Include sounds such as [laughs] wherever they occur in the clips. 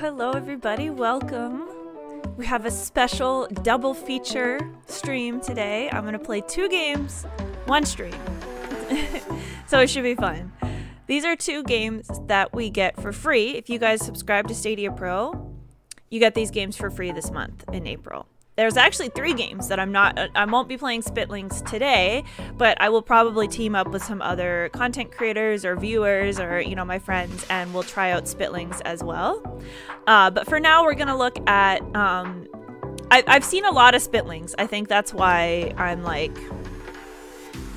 Hello, everybody. Welcome. We have a special double feature stream today. I'm going to play two games, one stream. [laughs] so it should be fun. These are two games that we get for free. If you guys subscribe to Stadia Pro, you get these games for free this month in April. There's actually three games that I'm not, I won't be playing Spitlings today, but I will probably team up with some other content creators or viewers or, you know, my friends, and we'll try out Spitlings as well. Uh, but for now, we're going to look at, um, I, I've seen a lot of Spitlings. I think that's why I'm like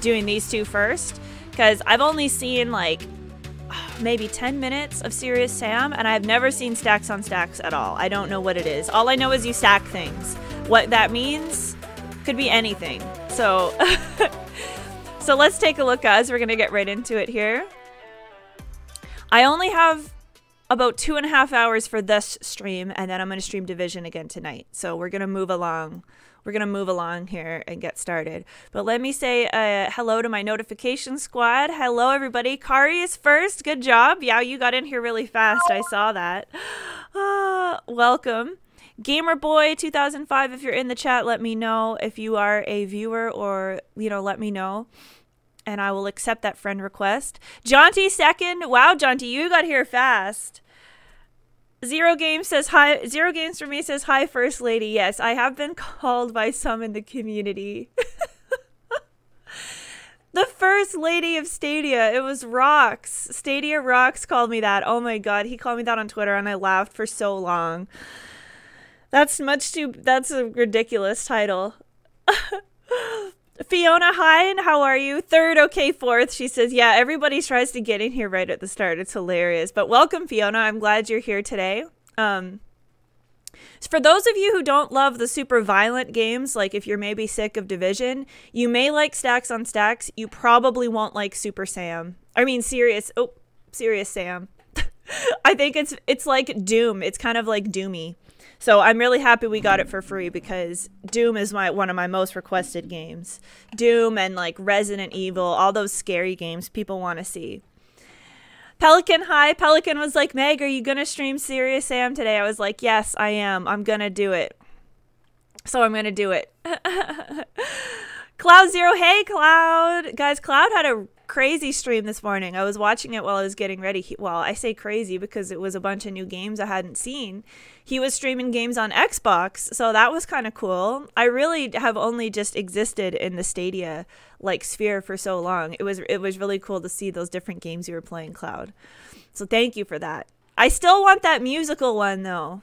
doing these two first, because I've only seen like maybe 10 minutes of Serious Sam, and I've never seen stacks on stacks at all. I don't know what it is. All I know is you stack things. What that means could be anything. So, [laughs] so let's take a look, guys. We're gonna get right into it here. I only have about two and a half hours for this stream, and then I'm gonna stream Division again tonight. So we're gonna move along. We're gonna move along here and get started. But let me say uh, hello to my notification squad. Hello, everybody. Kari is first. Good job. Yeah, you got in here really fast. I saw that. Uh, [gasps] welcome. Gamerboy 2005, if you're in the chat, let me know if you are a viewer or, you know, let me know. And I will accept that friend request. Jaunty second. Wow, Jaunty, you got here fast. Zero Games says hi. Zero Games for me says hi, First Lady. Yes, I have been called by some in the community. [laughs] the First Lady of Stadia. It was Rocks. Stadia Rocks called me that. Oh my god, he called me that on Twitter and I laughed for so long. That's much too. That's a ridiculous title. [laughs] Fiona, hi, and how are you? Third, okay, fourth. She says, Yeah, everybody tries to get in here right at the start. It's hilarious. But welcome, Fiona. I'm glad you're here today. Um, for those of you who don't love the super violent games, like if you're maybe sick of Division, you may like Stacks on Stacks. You probably won't like Super Sam. I mean, Serious. Oh, Serious Sam. [laughs] I think it's it's like Doom. It's kind of like Doomy. So I'm really happy we got it for free because Doom is my one of my most requested games. Doom and like Resident Evil, all those scary games people want to see. Pelican hi. Pelican was like, Meg, are you gonna stream Serious Sam today? I was like, Yes, I am. I'm gonna do it. So I'm gonna do it. [laughs] Cloud Zero, hey Cloud. Guys, Cloud had a crazy stream this morning. I was watching it while I was getting ready. He, well, I say crazy because it was a bunch of new games I hadn't seen. He was streaming games on Xbox, so that was kind of cool. I really have only just existed in the Stadia like sphere for so long. It was it was really cool to see those different games you were playing, Cloud. So thank you for that. I still want that musical one though.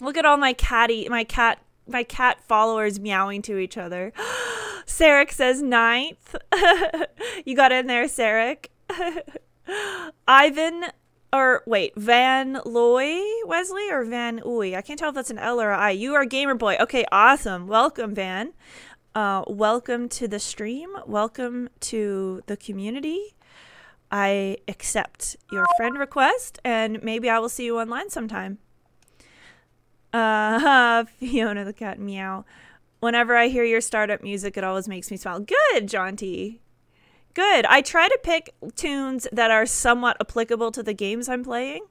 Look at all my catty my cat my cat followers meowing to each other. [gasps] [gasps] [gasps] Sarek says ninth. [laughs] you got in there, Sarek. [laughs] Ivan, or wait, Van Loy Wesley or Van Uy? I can't tell if that's an L or I. You are Gamer Boy. Okay, awesome. Welcome, Van. Uh, welcome to the stream. Welcome to the community. I accept your friend request, and maybe I will see you online sometime. Uh, [laughs] Fiona the cat meow. Whenever I hear your startup music, it always makes me smile. Good, Jaunty. Good. I try to pick tunes that are somewhat applicable to the games I'm playing.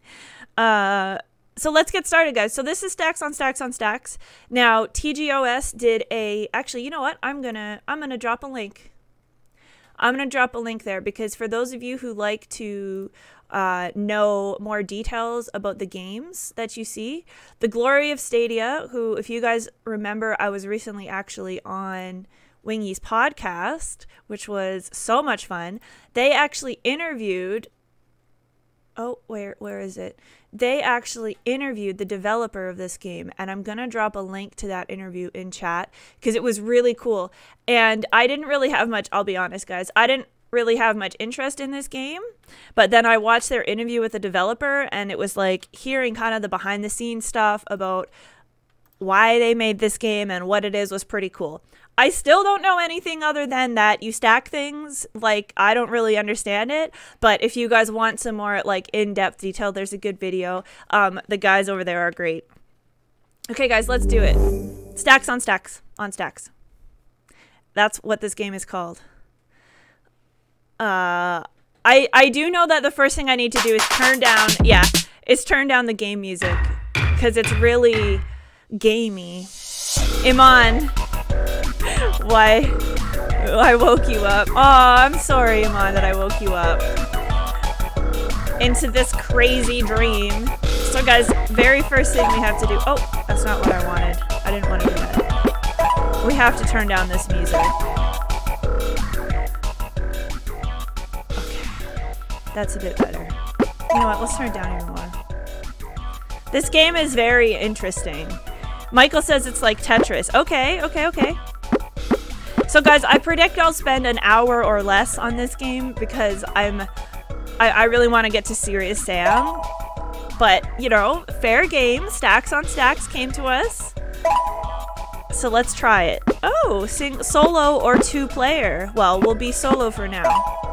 Uh, so let's get started, guys. So this is Stacks on Stacks on Stacks. Now, TGOS did a. Actually, you know what? I'm gonna I'm gonna drop a link. I'm gonna drop a link there because for those of you who like to uh, know more details about the games that you see. The Glory of Stadia, who, if you guys remember, I was recently actually on Wingy's podcast, which was so much fun. They actually interviewed. Oh, where where is it? They actually interviewed the developer of this game, and I'm gonna drop a link to that interview in chat because it was really cool. And I didn't really have much. I'll be honest, guys. I didn't really have much interest in this game. But then I watched their interview with the developer, and it was like hearing kind of the behind the scenes stuff about why they made this game and what it is was pretty cool. I still don't know anything other than that you stack things. Like, I don't really understand it. But if you guys want some more, like, in depth detail, there's a good video. Um, the guys over there are great. Okay, guys, let's do it. Stacks on stacks on stacks. That's what this game is called. Uh, I I do know that the first thing I need to do is turn down. Yeah, is turn down the game music because it's really gamey. Iman, [laughs] why I woke you up. Oh, I'm sorry, Iman, that I woke you up into this crazy dream. So guys, very first thing we have to do, oh, that's not what I wanted. I didn't want to do that. We have to turn down this music. That's a bit better. You know what, let's turn it down even more. This game is very interesting. Michael says it's like Tetris. Okay, okay, okay. So guys, I predict I'll spend an hour or less on this game because I'm I, I really want to get to Serious Sam. But, you know, fair game. Stacks on Stacks came to us. So let's try it. Oh, sing solo or two player. Well, we'll be solo for now.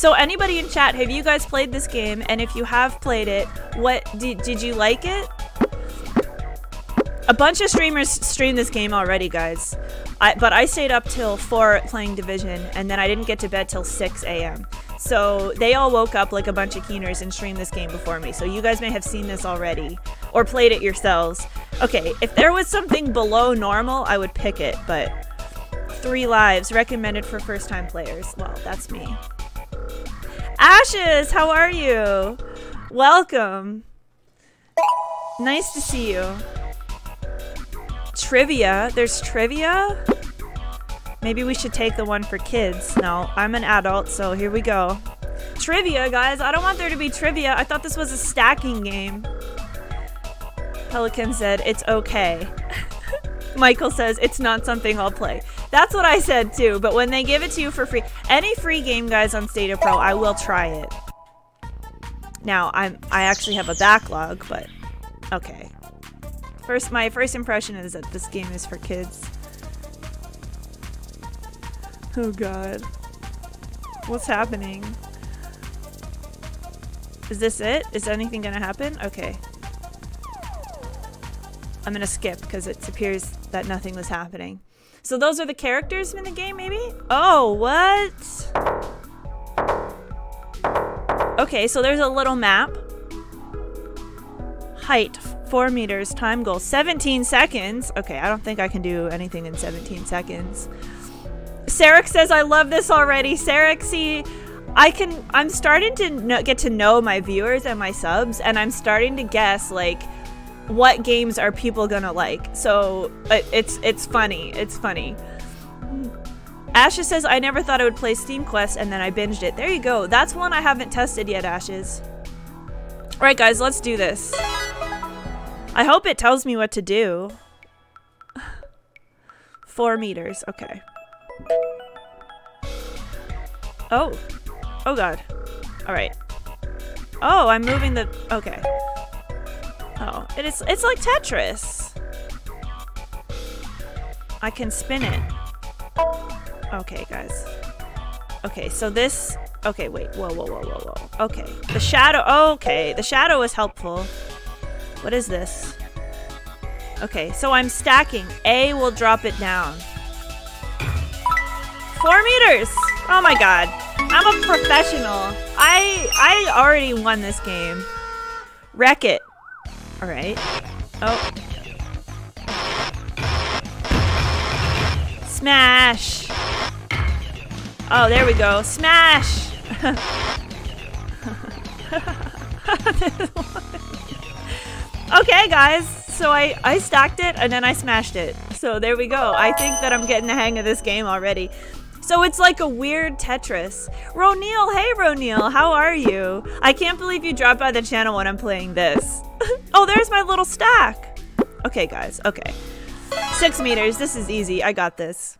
So anybody in chat, have you guys played this game? And if you have played it, what did, did you like it? A bunch of streamers streamed this game already, guys. I, but I stayed up till 4 playing Division, and then I didn't get to bed till 6 a.m. So they all woke up like a bunch of keeners and streamed this game before me. So you guys may have seen this already or played it yourselves. Okay, if there was something below normal, I would pick it, but three lives recommended for first time players. Well, that's me. Ashes, how are you? Welcome. Nice to see you. Trivia. There's trivia? Maybe we should take the one for kids. No, I'm an adult, so here we go. Trivia, guys. I don't want there to be trivia. I thought this was a stacking game. Pelican said, it's okay. [laughs] Michael says, it's not something I'll play. That's what I said too, but when they give it to you for free, any free game, guys, on Stadia Pro, I will try it. Now, I'm I actually have a backlog, but okay. First, my first impression is that this game is for kids. Oh god. What's happening? Is this it? Is anything gonna happen? Okay. I'm gonna skip because it appears that nothing was happening. So those are the characters in the game, maybe? Oh, what? Okay, so there's a little map. Height, 4 meters. Time goal, 17 seconds. Okay, I don't think I can do anything in 17 seconds. Sarek says, I love this already. Sarek, see, I can, I'm starting to know, get to know my viewers and my subs, and I'm starting to guess, like, what games are people gonna like. So it's it's funny. It's funny. Ashes says, I never thought I would play Steam Quest and then I binged it. There you go. That's one I haven't tested yet, Ashes. Alright guys, let's do this. I hope it tells me what to do. [laughs] Four meters. Okay. Oh. Oh god. Alright. Oh, I'm moving the... Okay. Oh, it is, it's like Tetris. I can spin it. Okay, guys. Okay, so this, okay, wait, whoa, whoa, whoa, whoa, whoa. Okay, the shadow, okay, the shadow is helpful. What is this? Okay, so I'm stacking. A will drop it down. Four meters! Oh my god. I'm a professional. I I already won this game. Wreck it. Alright. Oh. Smash! Oh, there we go. Smash! [laughs] okay, guys. So I, I stacked it and then I smashed it. So there we go. I think that I'm getting the hang of this game already. So it's like a weird Tetris. Ronil, hey Ronil, how are you? I can't believe you dropped by the channel when I'm playing this. [laughs] oh, there's my little stack. Okay, guys, okay. Six meters, this is easy. I got this.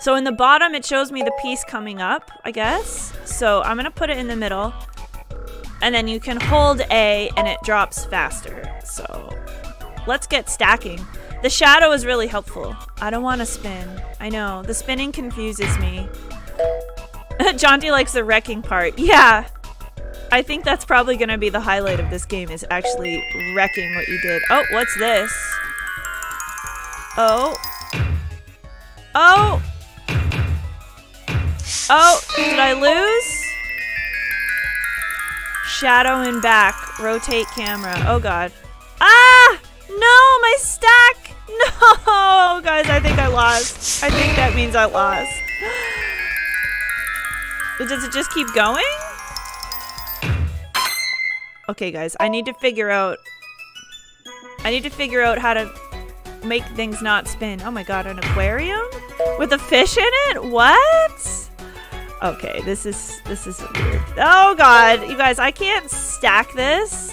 So in the bottom, it shows me the piece coming up, I guess. So I'm gonna put it in the middle. And then you can hold A and it drops faster. So let's get stacking. The shadow is really helpful. I don't want to spin. I know. The spinning confuses me. [laughs] Jaunty likes the wrecking part. Yeah. I think that's probably going to be the highlight of this game is actually wrecking what you did. Oh, what's this? Oh. Oh. Oh, did I lose? Shadow and back. Rotate camera. Oh god. No, my stack! [laughs] No! Guys, I think I lost. I think that means I lost. [gasps] Does it just keep going? Okay, guys, I need to figure out... I need to figure out how to make things not spin. Oh my god, an aquarium? With a fish in it? What? Okay, this is this is weird. Oh god, you guys, I can't stack this.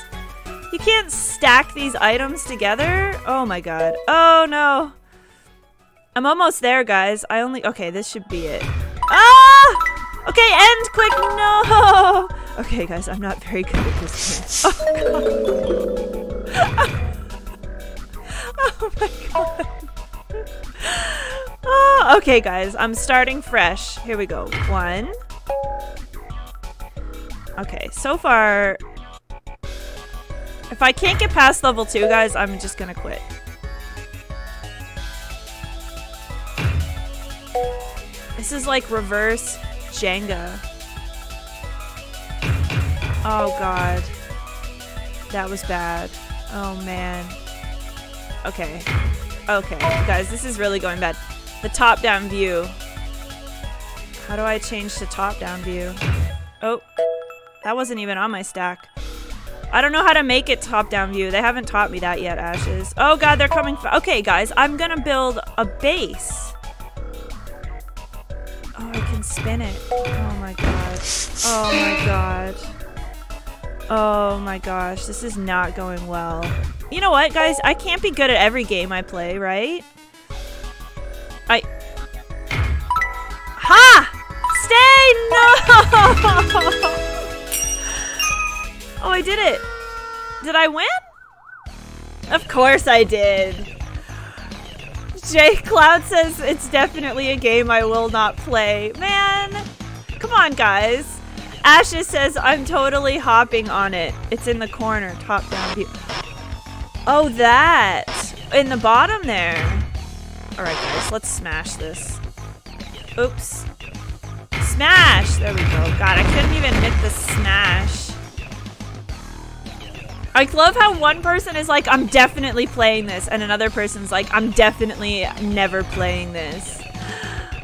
You can't stack these items together. Oh my god. Oh no. I'm almost there, guys. I only okay. This should be it. Ah! Okay, end quick. No. [laughs] Okay, guys, I'm not very good at this game. [laughs] Oh god. [laughs] oh my god. Oh, okay, guys, I'm starting fresh. Here we go. One. Okay, so far... If I can't get past level 2, guys, I'm just gonna quit. This is like reverse Jenga. Oh god. That was bad. Oh man. Okay. Okay, guys, this is really going bad. The top-down view. How do I change to top-down view? Oh, that wasn't even on my stack. I don't know how to make it top-down view. They haven't taught me that yet, Ashes. Oh god, they're coming. Okay, guys, I'm gonna build a base. Oh, I can spin it. Oh my god. Oh my god. Oh my gosh, this is not going well. You know what, guys? I can't be good at every game I play, right? I... Ha! Stay! No! [laughs] oh, I did it. Did I win? Of course I did. Jay Cloud says it's definitely a game I will not play. Man, come on, guys. Ashes says I'm totally hopping on it. It's in the corner, top down view. Oh, that. In the bottom there. Alright, guys, let's smash this. Oops. Smash! There we go. God, I couldn't even hit the smash. I love how one person is like, I'm definitely playing this, and another person's like, I'm definitely never playing this.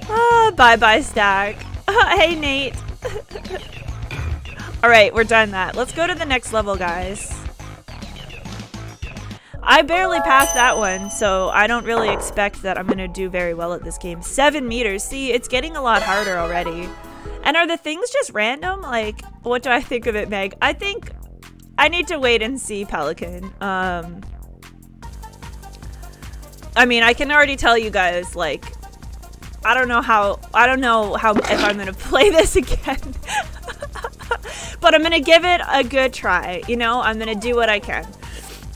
Ah, bye-bye, Stack. [laughs] hey, Nate. [laughs] Alright, we're done that. Let's go to the next level, guys. I barely passed that one, so I don't really expect that I'm going to do very well at this game. Seven meters. See, it's getting a lot harder already. And are the things just random? Like, what do I think of it, Meg? I think I need to wait and see Pelican. Um, I mean, I can already tell you guys, like, I don't know how, I don't know how, if I'm to [laughs] play this again. [laughs] but I'm to give it a good try. You know, I'm to do what I can.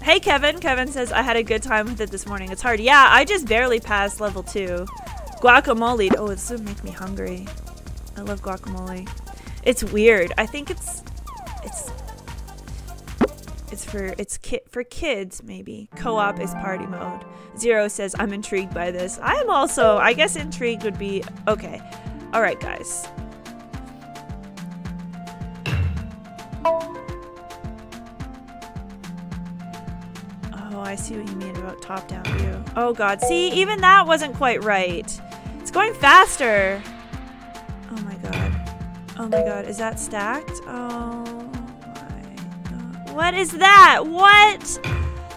Hey, Kevin. Kevin says, I had a good time with it this morning. It's hard. Yeah, I just barely passed level 2. Guacamole. Oh, this would make me hungry. I love guacamole. It's weird. I think it's... It's... It's for... It's ki for kids, maybe. Co-op is party mode. Zero says, I'm intrigued by this. I am also... I guess intrigued would be... Okay. Alright, guys. Oh, I see what you mean about top-down view. Oh god, see, even that wasn't quite right. It's going faster. Oh my god. Oh my god, is that stacked? Oh. What is that? What?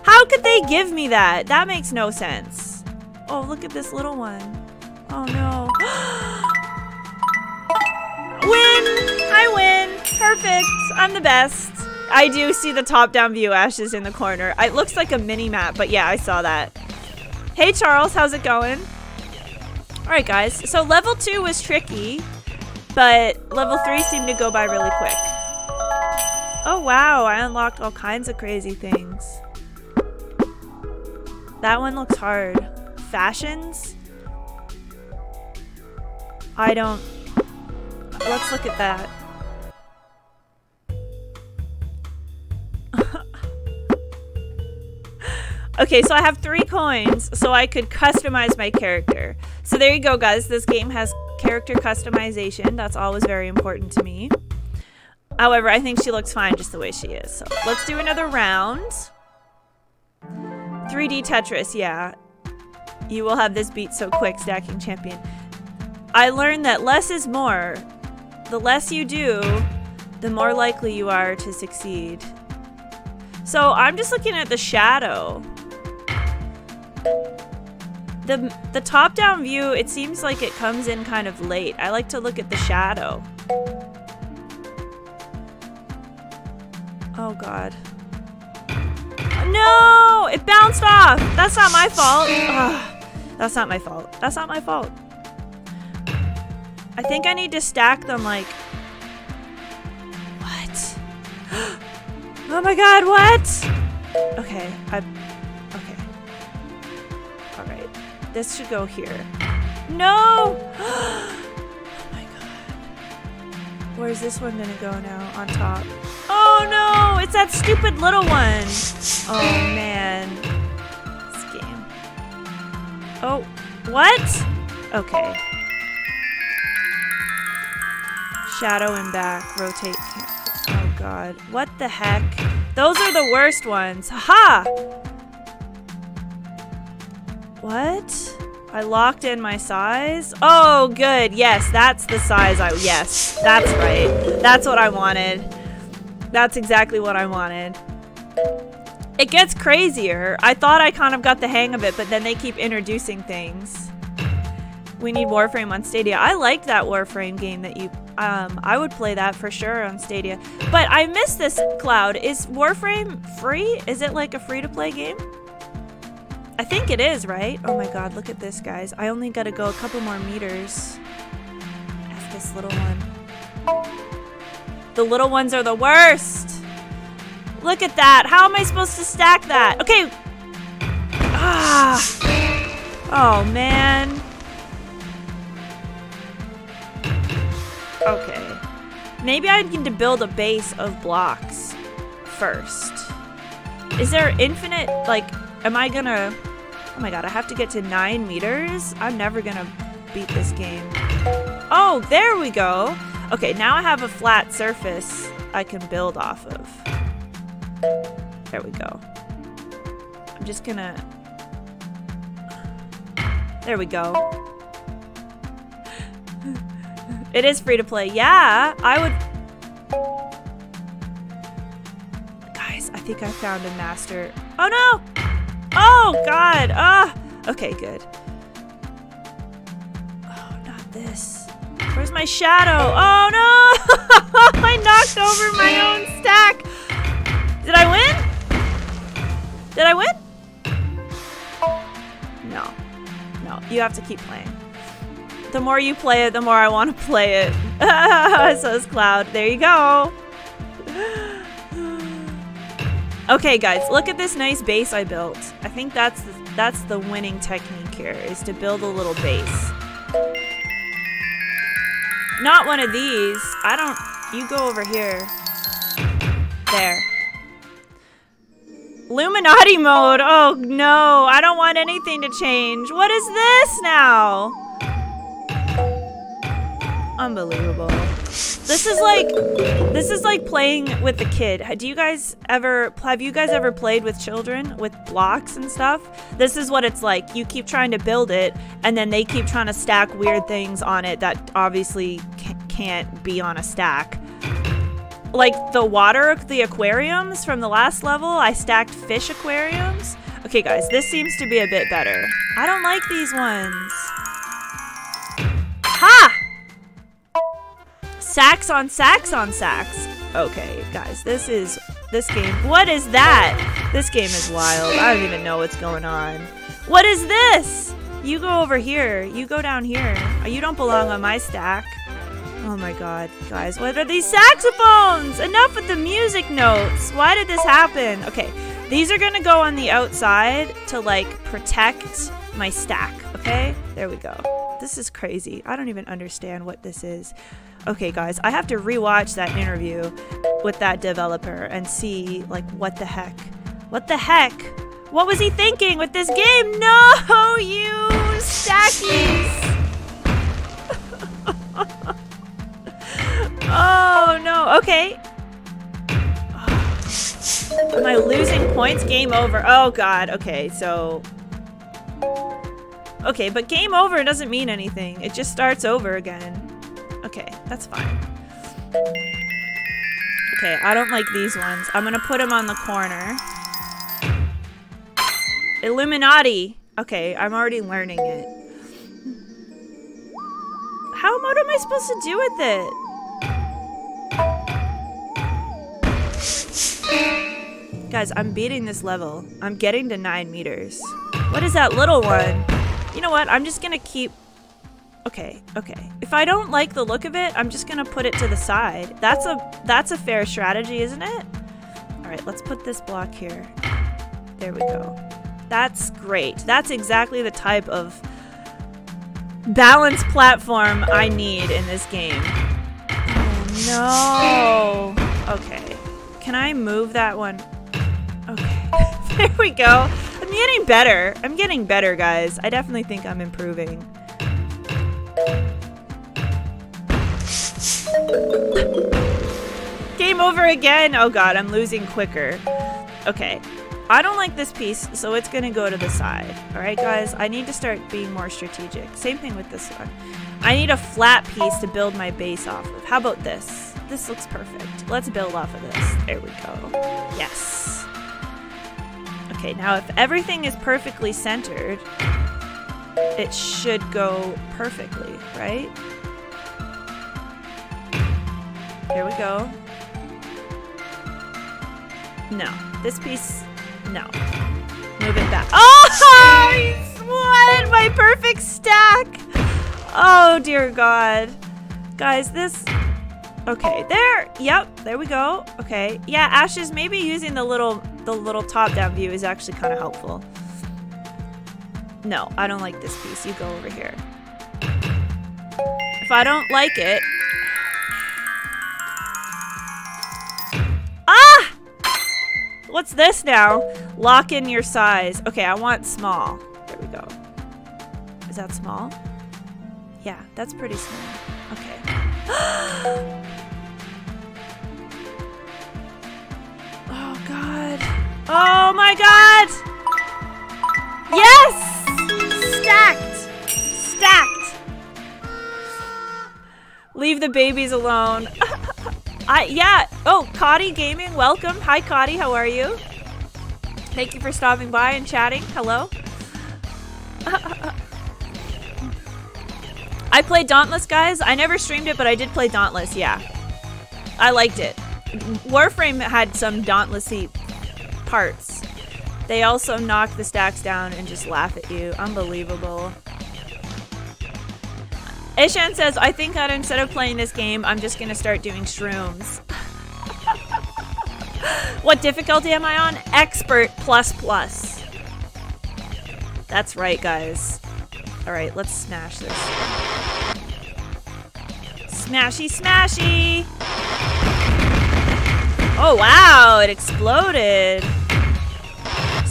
How could they give me that? That makes no sense. Oh, look at this little one. Oh no. [gasps] win! I win! Perfect! I'm the best. I do see the top-down view ashes in the corner. It looks like a mini-map, but yeah, I saw that. Hey, Charles, how's it going? Alright, guys. So level 2 was tricky, but level 3 seemed to go by really quick. Oh, wow. I unlocked all kinds of crazy things. That one looks hard. Fashions? I don't... Let's look at that. [laughs] Okay, so I have three coins, so I could customize my character. So there you go, guys. This game has character customization. That's always very important to me. However, I think she looks fine just the way she is. So let's do another round. 3D Tetris, yeah. You will have this beat so quick, stacking champion. I learned that less is more. The less you do, the more likely you are to succeed. So I'm just looking at the shadow. The, the top-down view, it seems like it comes in kind of late. I like to look at the shadow. Oh god. No! It bounced off! That's not my fault. Ugh. That's not my fault. That's not my fault. I think I need to stack them like... What? [gasps] oh my god, what? Okay, I... Okay. Alright. This should go here. No! [gasps] oh my god. Where's this one gonna go now? On top. Oh no! It's that stupid little one! Oh man. This game. Oh, what? Okay. Shadow and back, rotate. Oh god. What the heck? Those are the worst ones. Ha! What? I locked in my size? Oh, good. Yes, that's the size I- Yes, that's right. That's what I wanted. That's exactly what I wanted. It gets crazier. I thought I kind of got the hang of it, but then they keep introducing things. We need Warframe on Stadia. I like that Warframe game that you... Um, I would play that for sure on Stadia. But I miss this, Cloud. Is Warframe free? Is it like a free-to-play game? I think it is, right? Oh my god, look at this, guys. I only gotta go a couple more meters. F this little one. The little ones are the worst. Look at that. How am I supposed to stack that? Okay. Ah. Oh, man. Okay. Maybe I need to build a base of blocks first. Is there infinite, like, am I gonna... Oh my god, I have to get to 9 meters? I'm never gonna beat this game. Oh, there we go. Okay, now I have a flat surface I can build off of. There we go. I'm just gonna... There we go. it is free to play. Yeah, I would... Guys, I think I found a master. Oh no! Oh god! Ah! Okay, good. Oh, not this. Where's my shadow? Oh no! [laughs] I knocked over my own stack. Did I win? Did I win? No. No, you have to keep playing. The more you play it, the more I want to play it. [laughs] Says Cloud. There you go. [sighs] Okay, guys, look at this nice base I built. I think that's the, that's the winning technique here, is to build a little base. Not one of these. I don't... You go over here. There. Illuminati mode! Oh, no. I don't want anything to change. What is this now? Unbelievable. This is like, this is like playing with the kid. Do you guys ever, have you guys ever played with children with blocks and stuff? This is what it's like. You keep trying to build it and then they keep trying to stack weird things on it that obviously can't be on a stack. Like the water, the aquariums from the last level, I stacked fish aquariums. Okay guys, this seems to be a bit better. I don't like these ones. Ha! Sacks on sacks on sacks. Okay, guys, this is this game. What is that? This game is wild. I don't even know what's going on. What is this? You go over here. You go down here. Oh, you don't belong on my stack. Oh my god, guys, what are these saxophones? Enough with the music notes. Why did this happen? Okay, these are gonna go on the outside to like protect my stack, okay? There we go. This is crazy. I don't even understand what this is. Okay, guys, I have to rewatch that interview with that developer and see, like, what the heck? What the heck? What was he thinking with this game? No, [laughs] you stackies! [laughs] oh, no. Okay, Am I losing points? Game over. Oh god, okay, so... Okay, but game over doesn't mean anything. It just starts over again. Okay, that's fine. Okay, I don't like these ones. I'm gonna put them on the corner. Illuminati! Okay, I'm already learning it. How what am I supposed to do with it? Guys, I'm beating this level. I'm getting to 9 meters. What is that little one? You know what? I'm just gonna keep... Okay, okay. If I don't like the look of it, I'm just gonna put it to the side. That's a that's a fair strategy, isn't it? Alright, let's put this block here. There we go. That's great. That's exactly the type of balance platform I need in this game. Oh, no. Okay. Can I move that one? [laughs] There we go. I'm getting better. I'm getting better, guys. I definitely think I'm improving. Game over again. Oh god, I'm losing quicker. Okay. I don't like this piece, so it's gonna go to the side. Alright guys, I need to start being more strategic. Same thing with this one. I need a flat piece to build my base off of. How about this? This looks perfect. Let's build off of this. There we go. Yes. Okay, now if everything is perfectly centered, it should go perfectly, right? Here we go. No, this piece no. Move it back. Oh! [laughs] What? My perfect stack! Oh, dear God. Guys, this... Okay, there. Yep, there we go. Okay. Yeah, Ash is maybe using the little the little top-down view is actually kind of helpful. No, I don't like this piece. You go over here. If I don't like it, Ah! What's this now? Lock in your size. Okay, I want small. There we go. Is that small? Yeah, that's pretty small. Okay. [gasps] [gasps] Oh, my God! Yes! Stacked! Stacked! Leave the babies alone. [laughs] I yeah. Oh, Cotty Gaming, welcome. Hi, Cotty. How are you? Thank you for stopping by and chatting. Hello. [laughs] I played Dauntless, guys. I never streamed it, but I did play Dauntless. Yeah, I liked it. Warframe had some Dauntlessy parts. They also knock the stacks down and just laugh at you. Unbelievable. Ishan says, I think that instead of playing this game, I'm just gonna start doing shrooms. [laughs] what difficulty am I on? Expert plus plus. That's right, guys. Alright, let's smash this. Smashy, smashy! Oh, wow, it exploded.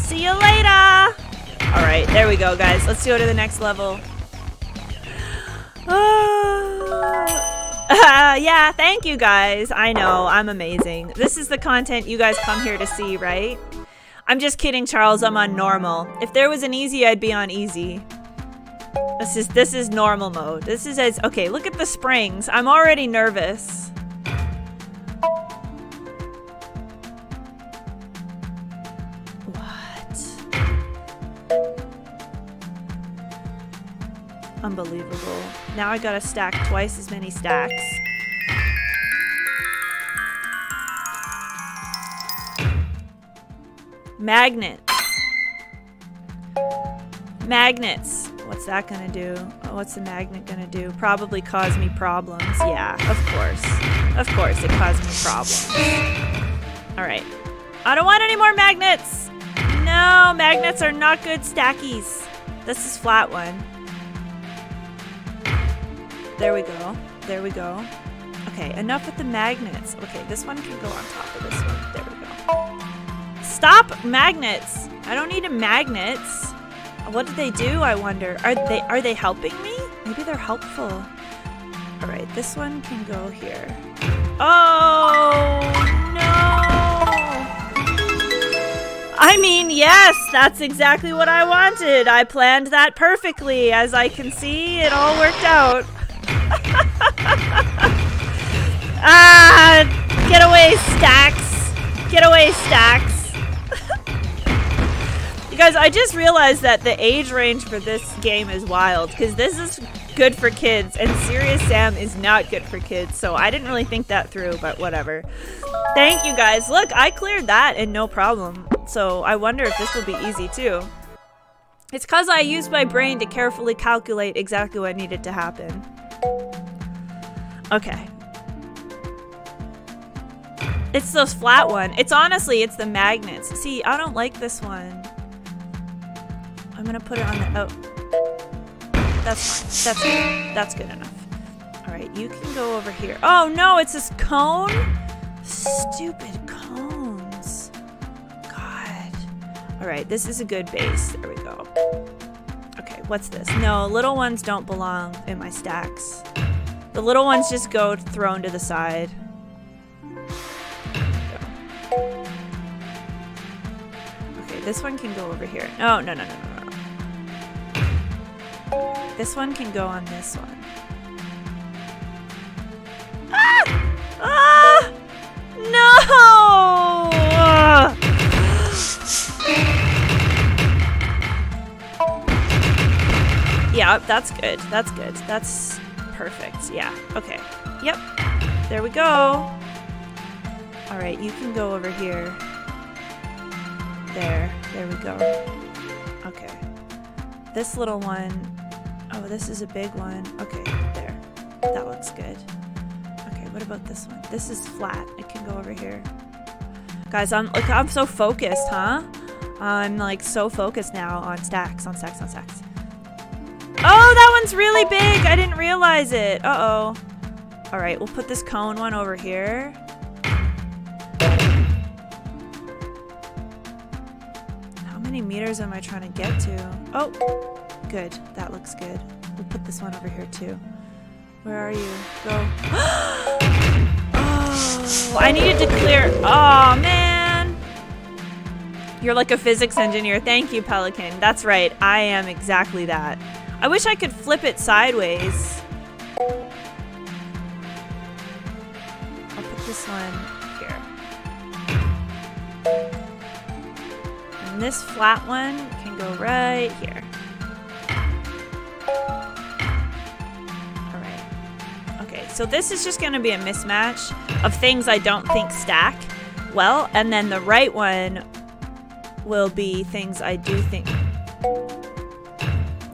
See you later! Alright, there we go, guys. Let's go to the next level. uh, [laughs] yeah, thank you guys. I know, I'm amazing. This is the content you guys come here to see, right? I'm just kidding, Charles. I'm on normal. If there was an easy, I'd be on easy. This is this is normal mode. This is as okay. Look at the springs. I'm already nervous. Unbelievable. Now I gotta stack twice as many stacks. Magnet. Magnets. What's that gonna do? Oh, what's the magnet gonna do? Probably cause me problems. Yeah, of course. Of course, it caused me problems. Alright. I don't want any more magnets! No, magnets are not good stackies. This is flat one. There we go. There we go. Okay, enough with the magnets. Okay, this one can go on top of this one. There we go. Stop magnets! I don't need a magnets. What did they do, I wonder? Are they are they helping me? Maybe they're helpful. Alright, this one can go here. Oh no! I mean, yes, that's exactly what I wanted. I planned that perfectly. As I can see, it all worked out. [laughs] ah, get away, Stacks. Get away, Stacks. [laughs] you guys, I just realized that the age range for this game is wild because this is good for kids, and Serious Sam is not good for kids, so I didn't really think that through, but whatever. Thank you guys. Look, I cleared that and no problem, so I wonder if this will be easy too. It's because I used my brain to carefully calculate exactly what needed to happen. Okay. It's those flat one. It's honestly, it's the magnets. See, I don't like this one. I'm gonna put it on the, oh. That's fine. That's good. That's good enough. Alright, you can go over here. Oh no, it's this cone? Stupid cones. God. Alright, this is a good base. There we go. Okay, what's this? No, little ones don't belong in my stacks. The little ones just go thrown to the side. Okay, this one can go over here. No, no, no, no, no. This one can go on this one. Ah! Ah! No! Yeah, that's good. That's good. That's perfect. Yeah. Okay. Yep. There we go. All right, you can go over here. There. There we go. Okay. This little one Oh, this is a big one. Okay, there. That looks good. Okay, what about this one? This is flat. It can go over here. Guys, I'm like I'm so focused, huh? I'm like so focused now on stacks, on stacks, on stacks. Oh, that one's really big. I didn't realize it. Uh-oh. All right, we'll put this cone one over here. How many meters am I trying to get to? Oh, Good. That looks good. We'll put this one over here too. Where are you? Go. [gasps] oh, I needed to clear. Oh, man. You're like a physics engineer. Thank you, Pelican. That's right. I am exactly that. I wish I could flip it sideways. I'll put this one here. And this flat one can go right here. Alright. Okay, so this is just going to be a mismatch of things I don't think stack well, and then the right one will be things I do think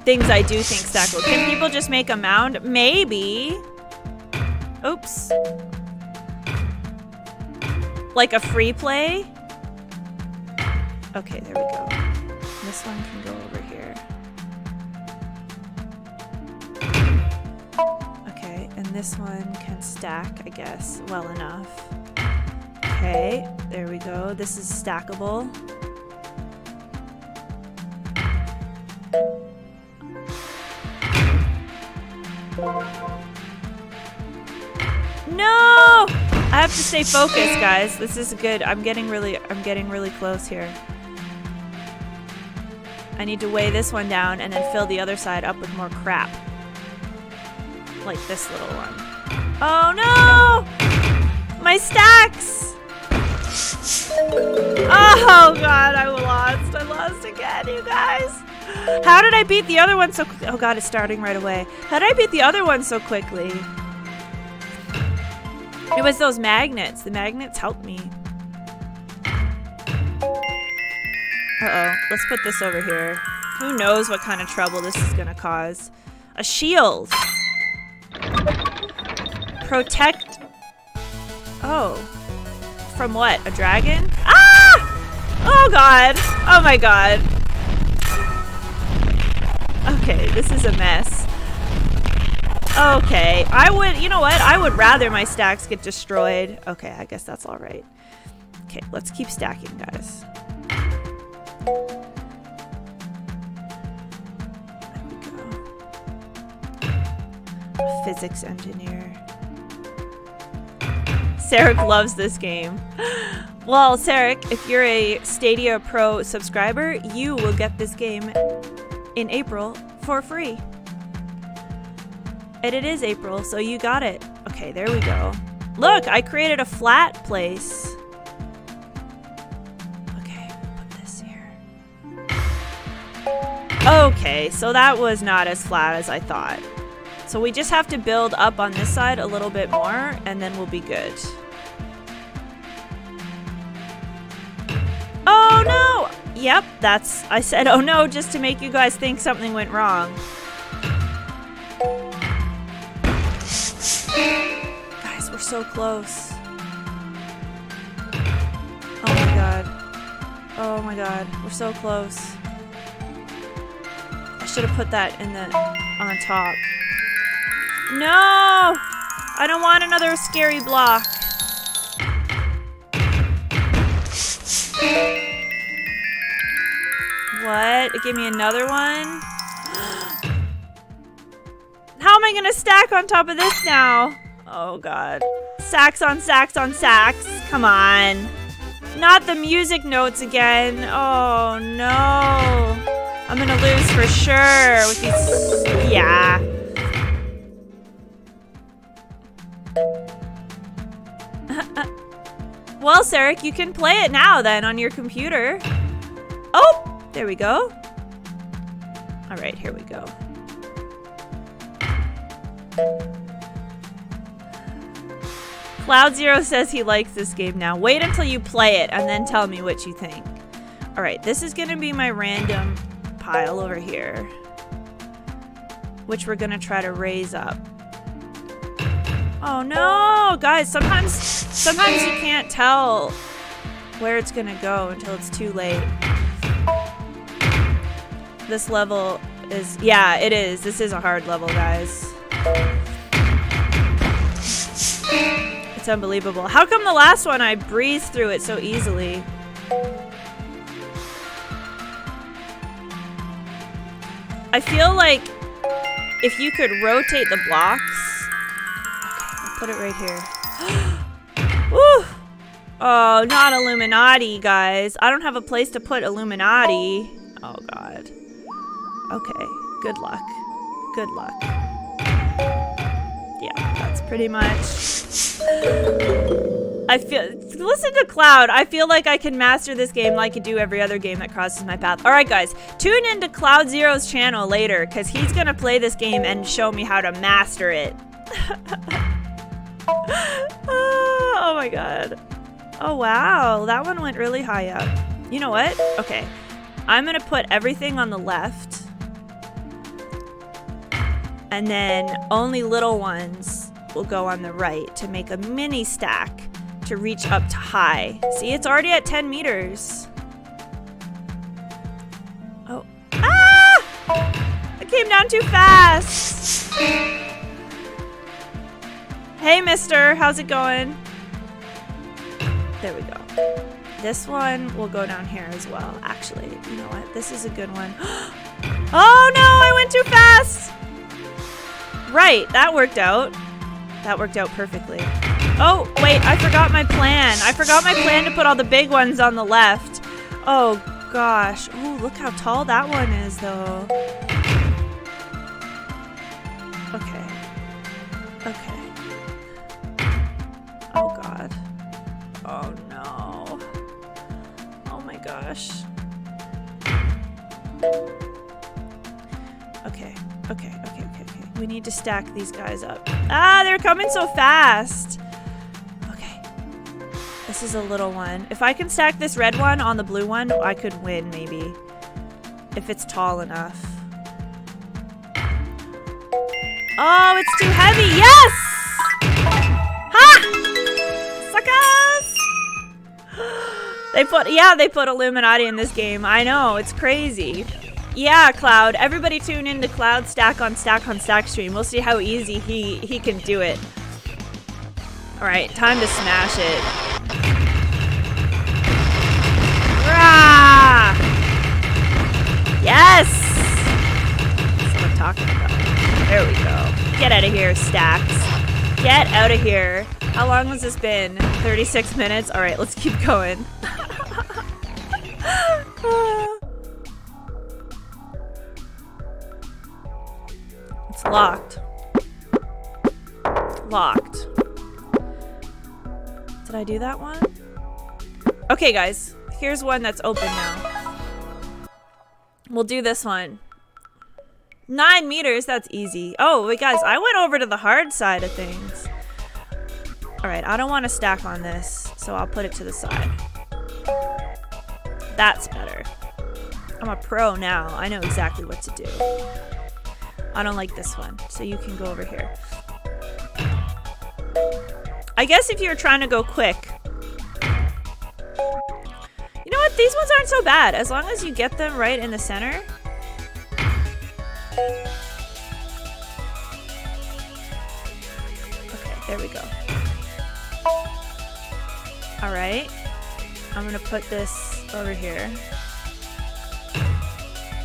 things I do think stack. Can people just make a mound? Maybe. Oops. Like a free play? Okay, there we go. This one can go over here. Okay, and this one can stack, I guess, well enough. Okay, there we go. This is stackable. No! I have to stay focused, guys. This is good. I'm getting really I'm getting really close here. I need to weigh this one down and then fill the other side up with more crap like this little one. Oh no! My stacks! Oh god, I lost. I lost again, you guys. How did I beat the other one so Oh god, it's starting right away. How did I beat the other one so quickly? It was those magnets. The magnets helped me. Uh-oh. Let's put this over here. Who knows what kind of trouble this is gonna cause. A shield! Protect... Oh. From what? A dragon? Ah! Oh god! Oh my god. Okay, this is a mess. Okay, I would, you know what? I would rather my stacks get destroyed. Okay, I guess that's alright. Okay, let's keep stacking, guys. physics engineer. Sarah loves this game. [gasps] Well, Sarek, if you're a Stadia Pro subscriber, you will get this game in April for free. And it is April, so you got it. Okay, there we go. Look, I created a flat place. Okay, put this here. Okay, so that was not as flat as I thought. So we just have to build up on this side a little bit more, and then we'll be good. Yep, that's, I said oh no just to make you guys think something went wrong. Guys, we're so close. Oh my god. Oh my god, we're so close. I should have put that in the, on top. No! I don't want another scary block. What? It gave me another one? [gasps] How am I gonna stack on top of this now? Oh god. Sacks on sacks on sacks. Come on. Not the music notes again. Oh no. I'm gonna lose for sure with these. Yeah. [laughs] well, Sarek, you can play it now then on your computer. Oh, there we go. All right, here we go. Cloud Zero says he likes this game now. Wait until you play it and then tell me what you think. All right, this is gonna be my random pile over here, which we're gonna try to raise up. Oh no, guys, sometimes, sometimes you can't tell where it's gonna go until it's too late. This level is, yeah, it is. This is a hard level, guys. It's unbelievable. How come the last one I breezed through it so easily? I feel like if you could rotate the blocks. Okay, put it right here. [gasps] Woo! Oh, not Illuminati, guys. I don't have a place to put Illuminati. Oh, God. Okay, good luck. Good luck. Yeah, that's pretty much... I feel- listen to Cloud. I feel like I can master this game like I do every other game that crosses my path. Alright guys, tune into Cloud Zero's channel later, because he's gonna play this game and show me how to master it. [laughs] oh my god. Oh wow, that one went really high up. You know what? Okay. I'm gonna put everything on the left. And then only little ones will go on the right to make a mini stack to reach up to high. See, it's already at 10 meters. Oh. Ah! I came down too fast. Hey, mister. How's it going? There we go. This one will go down here as well. Actually, you know what? This is a good one. [gasps] oh, no! I went too fast! Right, that worked out. That worked out perfectly. Oh, wait, I forgot my plan. I forgot my plan to put all the big ones on the left. Oh, gosh. Oh, look how tall that one is, though. Okay. Okay. Oh, God. Oh, no. Oh, my gosh. Okay, okay. We need to stack these guys up. Ah, they're coming so fast. Okay. This is a little one. If I can stack this red one on the blue one, I could win, maybe. If it's tall enough. Oh, it's too heavy. Yes! Ha! Suckers! [gasps] They put, yeah, they put Illuminati in this game. I know, it's crazy. Yeah, Cloud. Everybody tune in to Cloud Stack on Stack on Stack stream. We'll see how easy he, he can do it. Alright, time to smash it. Rah! Yes! That's what I'm talking about. There we go. Get out of here, Stacks. Get out of here. How long has this been? 36 minutes? Alright, let's keep going. [laughs] Ah. Locked. Locked. Did I do that one? Okay, guys. Here's one that's open now. We'll do this one. Nine meters, that's easy. Oh, wait, guys, I went over to the hard side of things. All right, I don't want to stack on this, so I'll put it to the side. That's better. I'm a pro now. I know exactly what to do. I don't like this one, so you can go over here. I guess if you're trying to go quick. You know what? These ones aren't so bad. As long as you get them right in the center. Okay, there we go. Alright. I'm gonna put this over here.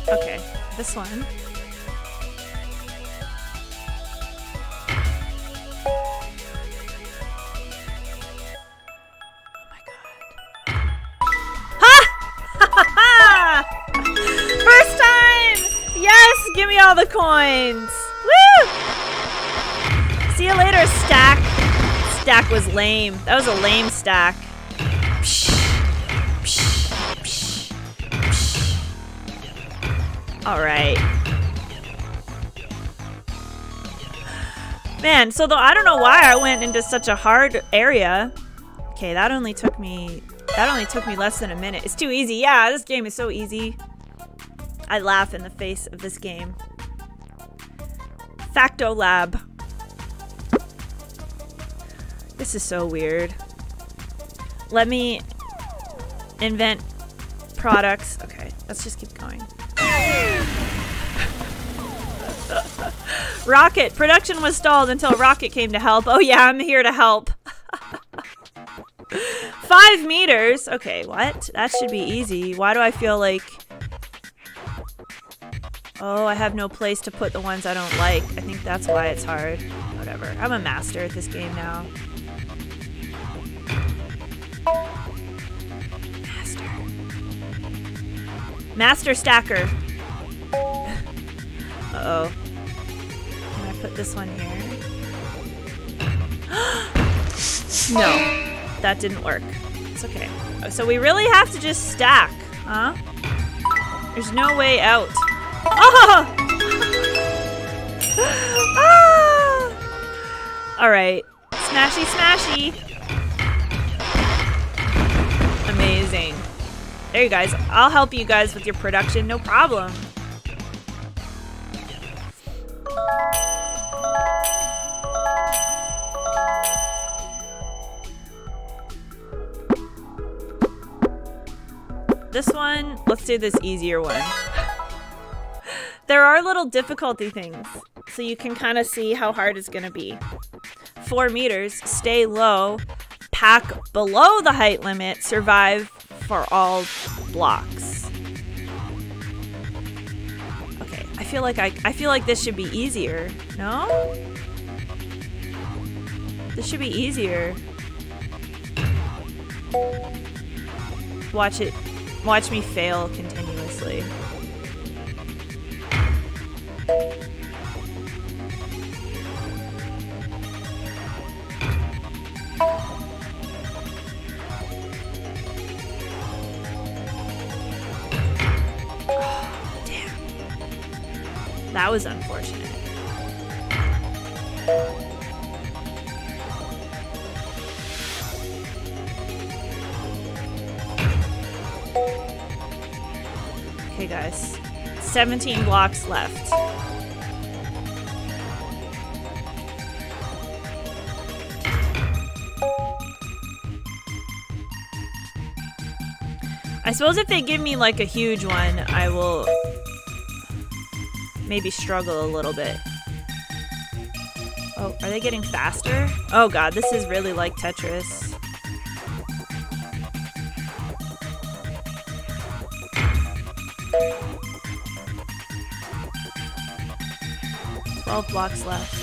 Okay, this one. Give me all the coins! Woo! See you later, Stack. Stack was lame. That was a lame stack. Psh, psh, psh, psh. All right. Man, so though I don't know why I went into such a hard area. Okay, that only took me that only took me less than a minute. It's too easy. Yeah, this game is so easy. I laugh in the face of this game. Facto Lab. This is so weird. Let me invent products. Okay, let's just keep going. [laughs] Rocket. Production was stalled until Rocket came to help. Oh yeah, I'm here to help. [laughs] Five meters? Okay, what? That should be easy. Why do I feel like... Oh, I have no place to put the ones I don't like. I think that's why it's hard. Whatever. I'm a master at this game now. Master. Master Stacker. Uh-oh. Can I put this one here? [gasps] no. That didn't work. It's okay. So we really have to just stack, huh? There's no way out. Oh! ah! All right. Smashy, smashy. Amazing. There you guys. I'll help you guys with your production. No problem. This one, let's do this easier one. There are little difficulty things, so you can kind of see how hard it's going to be. Four meters, stay low, pack below the height limit, survive for all blocks. Okay, I feel like I, I feel like this should be easier. No? This should be easier. Watch it Watch me fail continuously. That was unfortunate. Okay, guys. 17 blocks left. Suppose if they give me like a huge one, I will maybe struggle a little bit. Oh, are they getting faster? Oh god, this is really like Tetris. 12 blocks left.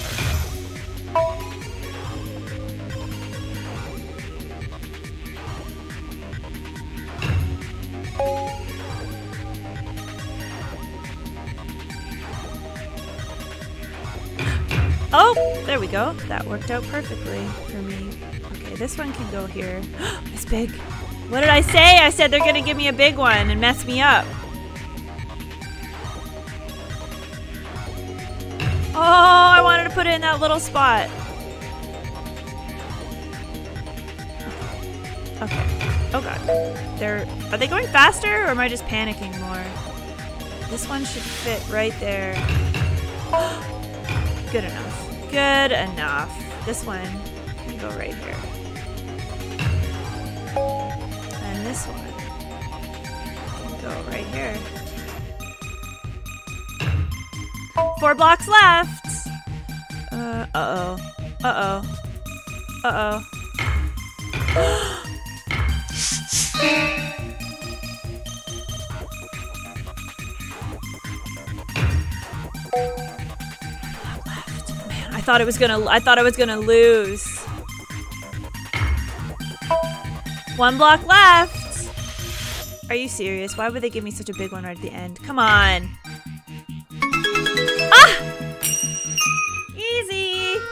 We go. That worked out perfectly for me. Okay, this one can go here. [gasps] it's big. What did I say? I said they're gonna give me a big one and mess me up. Oh, I wanted to put it in that little spot. Okay. Oh god. They're are they going faster or am I just panicking more? This one should fit right there. [gasps] Good enough. Good enough. This one can go right here. And this one can go right here. Four blocks left. Uh, uh-oh. Uh-oh. Uh-oh. Thought it was gonna I thought I was gonna lose. One block left. Are you serious? Why would they give me such a big one right at the end? Come on. Ah! Easy. [gasps]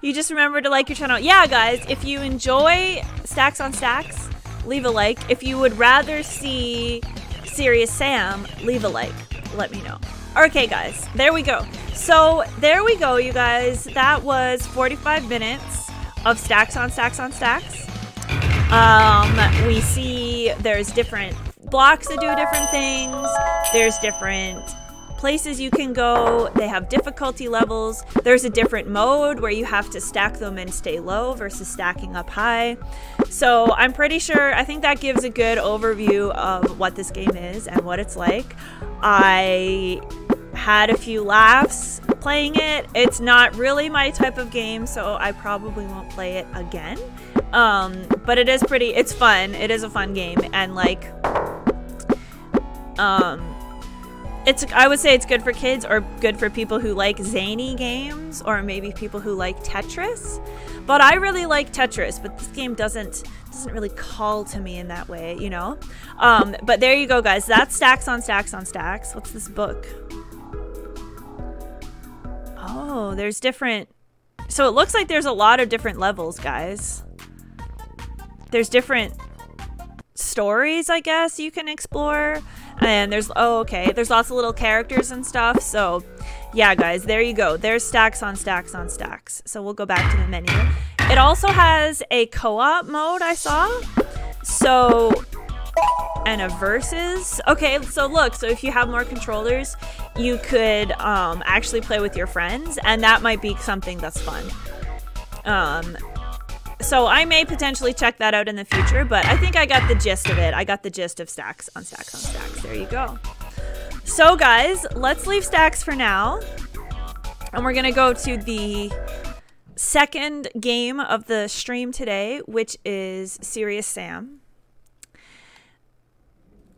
You just remember to like your channel. Yeah, guys, if you enjoy Stacks on Stacks, leave a like. If you would rather see Serious Sam, leave a like. Let me know. Okay, guys, there we go. So, there we go, you guys. That was 45 minutes of Stacks on Stacks on Stacks. Um, we see there's different blocks that do different things. There's different places you can go. They have difficulty levels. There's a different mode where you have to stack them and stay low versus stacking up high. So I'm pretty sure, I think that gives a good overview of what this game is and what it's like. I had a few laughs playing it. It's not really my type of game, so I probably won't play it again. Um, but it is pretty, it's fun. It is a fun game. And like, um, it's, I would say it's good for kids or good for people who like zany games or maybe people who like Tetris. But I really like Tetris, but this game doesn't, doesn't really call to me in that way, you know? Um, but there you go, guys. That's stacks on stacks on stacks. What's this book? Oh, there's different... So it looks like there's a lot of different levels, guys. There's different stories, I guess, you can explore. And there's... Oh, okay. There's lots of little characters and stuff. So, yeah, guys, there you go. There's stacks on stacks on stacks. So we'll go back to the menu. It also has a co-op mode, I saw. So and a versus. Okay, so look, so if you have more controllers, you could um, actually play with your friends, and that might be something that's fun. Um, so I may potentially check that out in the future, but I think I got the gist of it. I got the gist of stacks on stacks on stacks. There you go. So guys, let's leave stacks for now. And we're gonna go to the second game of the stream today, which is Serious Sam.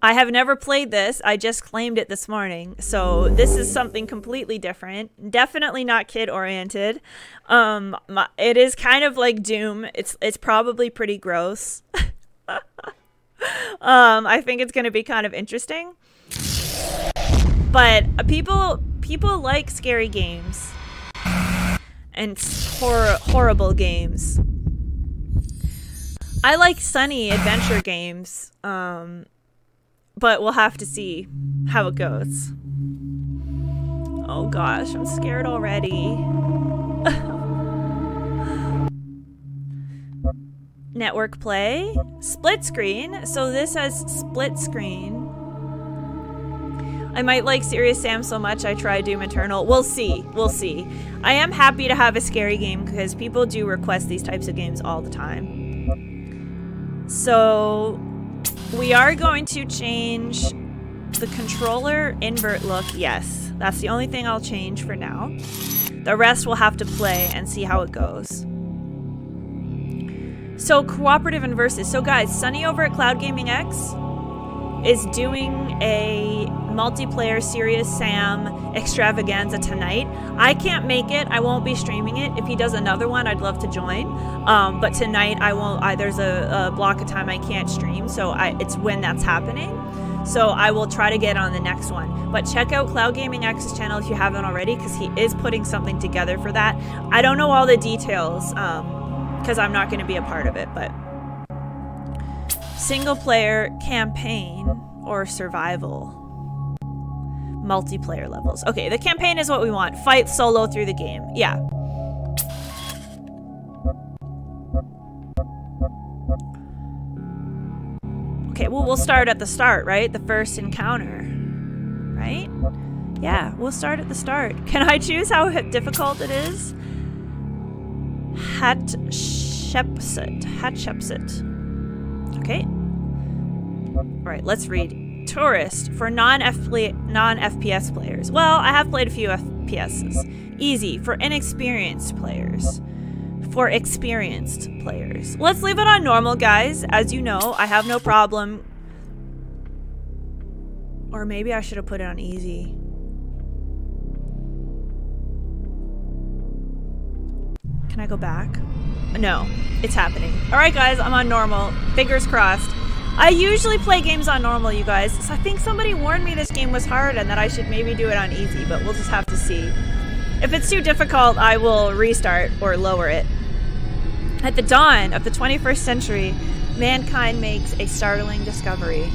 I have never played this. I just claimed it this morning. So this is something completely different. Definitely not kid oriented. Um it is kind of like Doom. It's it's probably pretty gross. [laughs] um I think it's going to be kind of interesting. But people people like scary games and hor horrible games. I like sunny adventure games. Um but we'll have to see how it goes. Oh gosh, I'm scared already. [laughs] Network play, split screen. So this has split screen. I might like Serious Sam so much I try Doom Eternal. We'll see. We'll see. I am happy to have a scary game because people do request these types of games all the time. So we are going to change the controller invert look. Yes, that's the only thing I'll change for now. The rest we'll have to play and see how it goes. So cooperative and versus. So guys, Sunny over at Cloud Gaming X is doing a multiplayer Serious Sam extravaganza tonight. I can't make it. I won't be streaming it. If he does another one, I'd love to join. Um, but tonight, I won't. I, there's a, a, block of time I can't stream, so I, it's when that's happening. So I will try to get on the next one. But check out Cloud Gaming X's channel if you haven't already, because he is putting something together for that. I don't know all the details, because um, I'm not going to be a part of it, but single player campaign or survival multiplayer levels. Okay, the campaign is what we want. Fight solo through the game. Yeah. Okay, well, we'll start at the start, right? The first encounter, right? Yeah, we'll start at the start. [laughs] Can I choose how difficult it is? Hatshepsut. Hatshepsut. Okay. All right, let's read. Tourist for non-FPS players. Well, I have played a few FPSs. Easy for inexperienced players for experienced players. Let's leave it on normal, guys. As you know, I have no problem. Or maybe I should have put it on easy. Can I go back? No, it's happening. All right, guys, I'm on normal. Fingers crossed. I usually play games on normal, you guys. So I think somebody warned me this game was hard and that I should maybe do it on easy, but we'll just have to see. If it's too difficult, I will restart or lower it. At the dawn of the 21st century, mankind makes a startling discovery.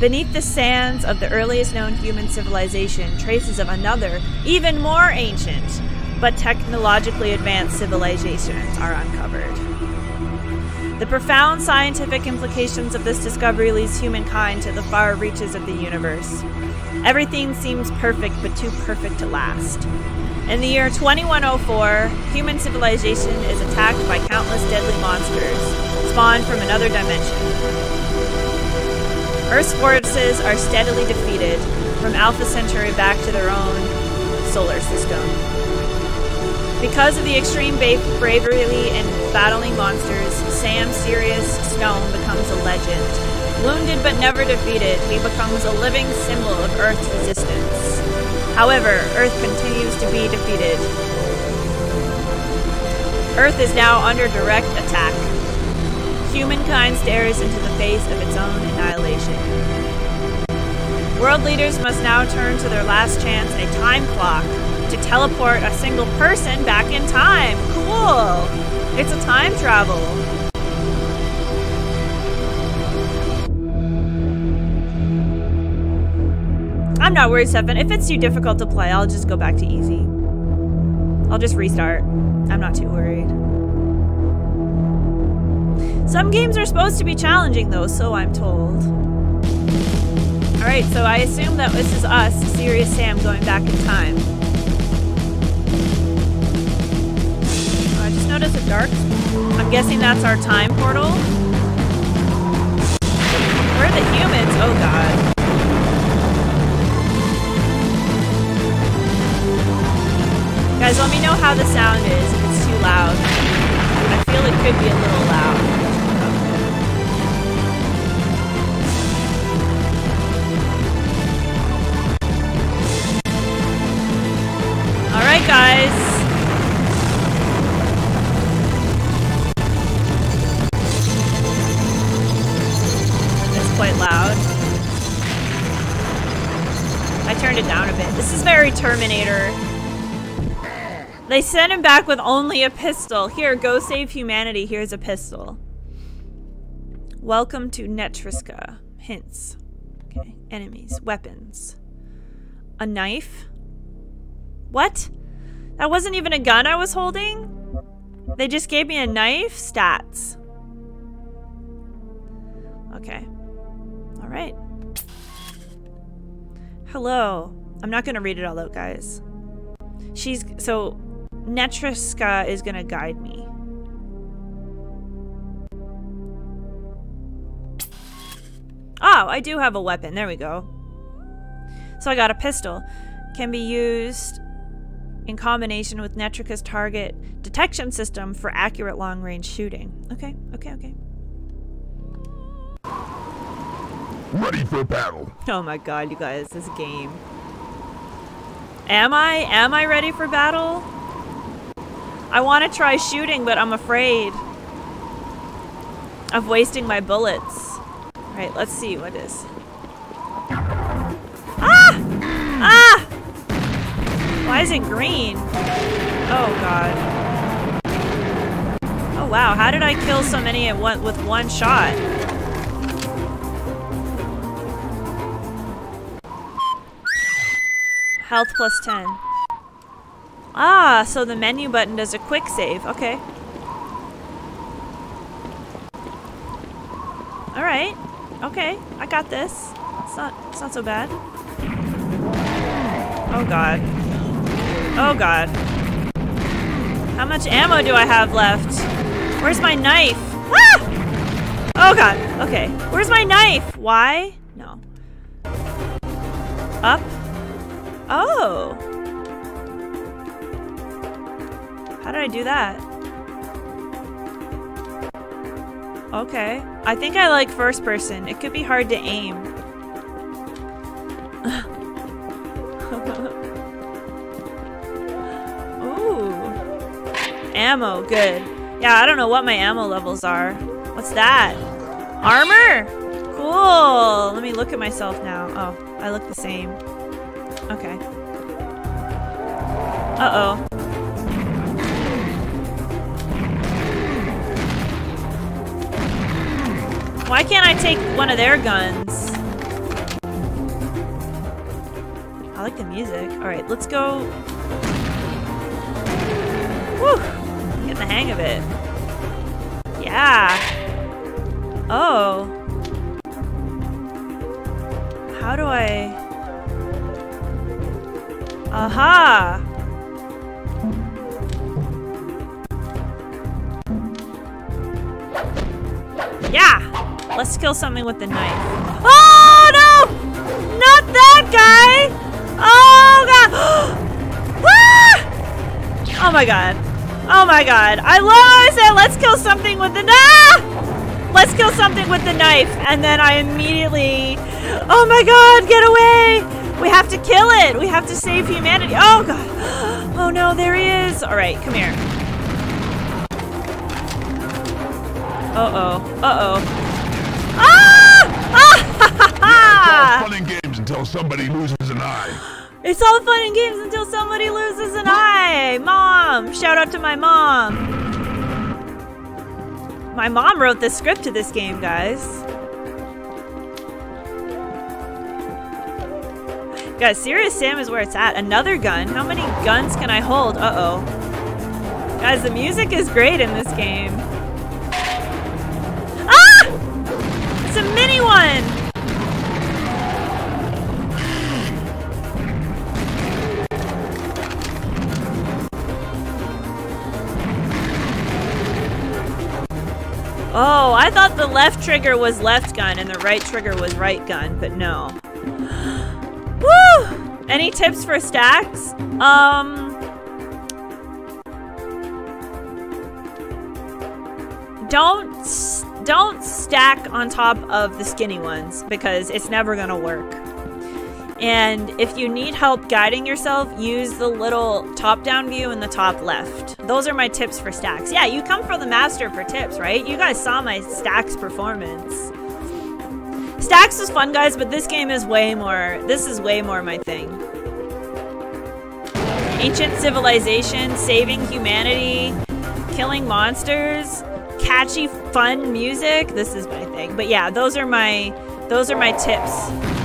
Beneath the sands of the earliest known human civilization, traces of another, even more ancient, but technologically advanced civilizations are uncovered. The profound scientific implications of this discovery leads humankind to the far reaches of the universe. Everything seems perfect, but too perfect to last. In the year 2104, human civilization is attacked by countless deadly monsters, spawned from another dimension. Earth's forces are steadily defeated, from Alpha Centauri back to their own solar system. Because of the extreme bravery in battling monsters, Sam Serious Stone becomes a legend. Wounded but never defeated, he becomes a living symbol of Earth's resistance. However, Earth continues to be defeated. Earth is now under direct attack. Humankind stares into the face of its own annihilation. World leaders must now turn to their last chance, a time clock, to teleport a single person back in time. Cool! It's a time travel. I'm not worried, Stefan. If it's too difficult to play, I'll just go back to easy. I'll just restart. I'm not too worried. Some games are supposed to be challenging though, so I'm told. Alright, so I assume that this is us, Serious Sam, going back in time. Dark... I'm guessing that's our time portal. Where are the humans? Oh god. Guys, let me know how the sound is, if it's too loud. I feel it could be a little loud. Alright, guys. Turned it down a bit. This is very Terminator. They sent him back with only a pistol. Here, go save humanity. Here's a pistol. Welcome to Netricsa. Hints. Okay. Enemies. Weapons. A knife? What? That wasn't even a gun I was holding? They just gave me a knife? Stats. Okay. Alright. Hello. I'm not gonna read it all out, guys. She's- so Netricsa is gonna guide me. Oh, I do have a weapon. There we go. So I got a pistol. Can be used in combination with Netricsa's target detection system for accurate long-range shooting. Okay, okay, okay. Ready for battle. Oh my god, you guys, this game. Am I? Am I ready for battle? I want to try shooting, but I'm afraid of wasting my bullets. Alright, let's see what is. Ah! Ah! Why is it green? Oh god. Oh wow, how did I kill so many at one with one shot? Health plus 10. Ah, so the menu button does a quick save. Okay. Alright. Okay, I got this. It's not it's not so bad. Oh god. Oh god. How much ammo do I have left? Where's my knife? Ah! Oh god. Okay. Where's my knife? Why? No. Up? Oh. How did I do that? Okay. I think I like first person. It could be hard to aim. [laughs] Ooh. Ammo, good. Yeah, I don't know what my ammo levels are. What's that? Armor? Cool. Let me look at myself now. Oh, I look the same. Okay. Uh-oh. Why can't I take one of their guns? I like the music. Alright, let's go. Woo! Getting the hang of it. Yeah. Oh. How do I... Aha! Yeah! Let's kill something with the knife. Oh no! Not that guy! Oh god! [gasps] ah! Oh my god. Oh my god. I love I said let's kill something with the knife! Let's kill something with the knife. And then I immediately... Oh my god, get away! We have to kill it! We have to save humanity. Oh god. [gasps] Oh no, there he is. Alright, come here. Uh-oh. Uh-oh. Ah! Ah! [laughs] Fun and games until somebody loses an eye. It's all fun and games until somebody loses an eye. Mom! Shout out to my mom. My mom wrote the script to this game, guys. Guys, Serious Sam is where it's at. Another gun. How many guns can I hold? Uh-oh. Guys, the music is great in this game. Ah! It's a mini one! Oh, I thought the left trigger was left gun and the right trigger was right gun, but no. Any tips for stacks? Um... Don't don't stack on top of the skinny ones because it's never gonna work. And if you need help guiding yourself, use the little top-down view in the top left. Those are my tips for stacks. Yeah, you come for the master for tips, right? You guys saw my stacks performance. Stacks was fun, guys, but this game is way more, this is way more my thing. Ancient civilization, saving humanity, killing monsters, catchy, fun music. This is my thing. But yeah, those are my, those are my tips.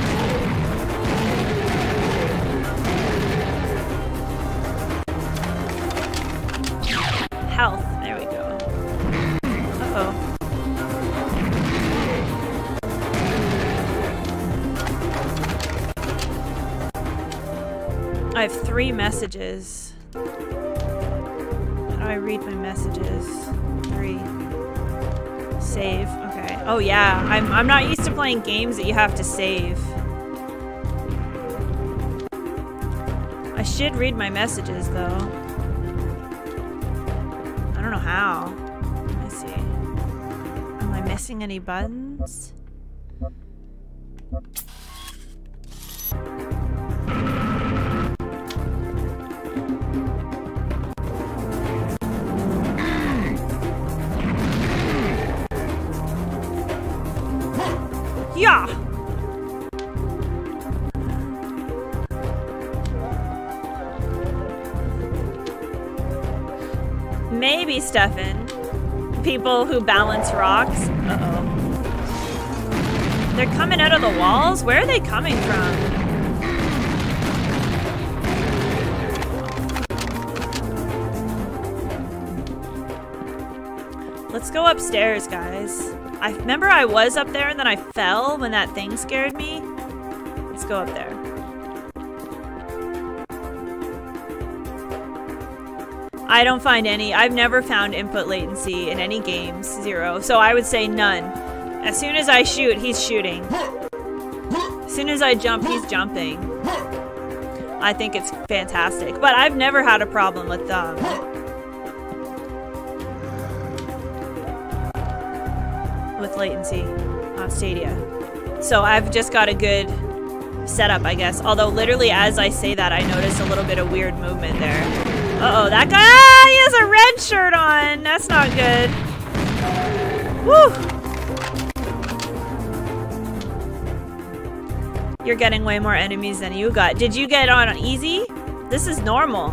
I have three messages. How do I read my messages? Three. Save. Okay. Oh yeah, I'm, I'm not used to playing games that you have to save. I should read my messages though. I don't know how. Let me see. Am I missing any buttons? People who balance rocks. Uh-oh. They're coming out of the walls? Where are they coming from? Let's go upstairs, guys. I remember I was up there and then I fell when that thing scared me. Let's go up there. I don't find any. I've never found input latency in any games. Zero. So I would say none. As soon as I shoot, he's shooting. As soon as I jump, he's jumping. I think it's fantastic. But I've never had a problem with them. Um, with latency on Stadia. So I've just got a good setup, I guess. Although literally as I say that, I notice a little bit of weird movement there. Uh-oh, that guy, ah, he has a red shirt on. That's not good. Woo! You're getting way more enemies than you got. Did you get on easy? This is normal.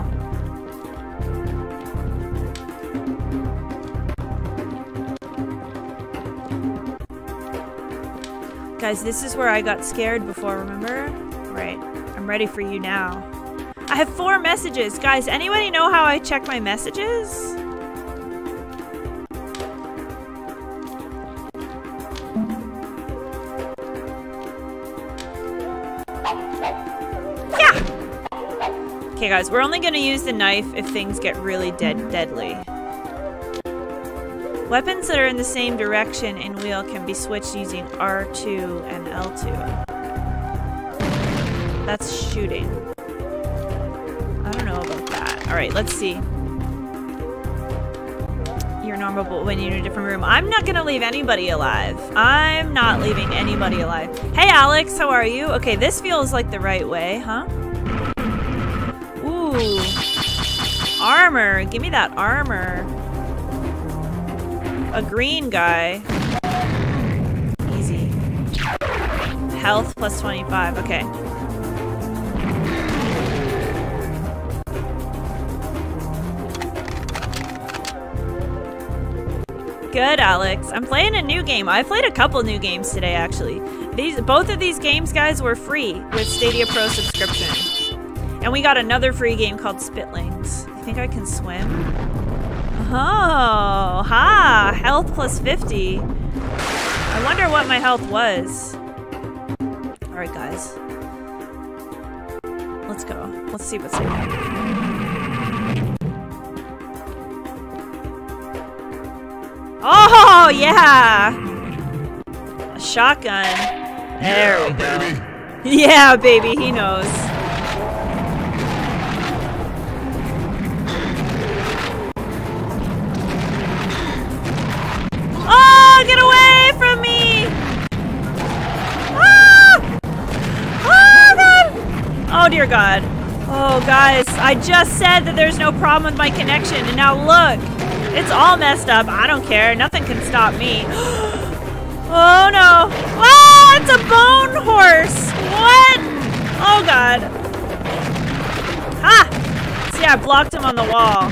Guys, this is where I got scared before, remember? Right. I'm ready for you now. I have four messages. Guys, anybody know how I check my messages? Yeah! Okay, guys, we're only going to use the knife if things get really dead deadly. Weapons that are in the same direction in wheel can be switched using R2 and L2. That's shooting. That. Alright, let's see. You're normal, but when you're in a different room. I'm not gonna leave anybody alive. I'm not leaving anybody alive. Hey, Alex, how are you? Okay, this feels like the right way, huh? Ooh. Armor. Give me that armor. A green guy. Easy. Health plus 25. Okay. Good, Alex. I'm playing a new game. I played a couple new games today, actually. These Both of these games, guys, were free with Stadia Pro subscription. And we got another free game called Spitlings. I think I can swim? Oh, ha! Health plus 50. I wonder what my health was. Alright, guys. Let's go. Let's see what's in here. Oh, yeah! A shotgun. There yeah, we go. Baby. [laughs] Yeah, baby, he knows. get away from me! Ah! Oh, God! Oh, dear God. Oh, guys, I just said that there's no problem with my connection, and now look. It's all messed up. I don't care. Nothing can stop me. [gasps] oh, no. Ah, it's a bone horse. What? Oh, God. Ha! See, I blocked him on the wall.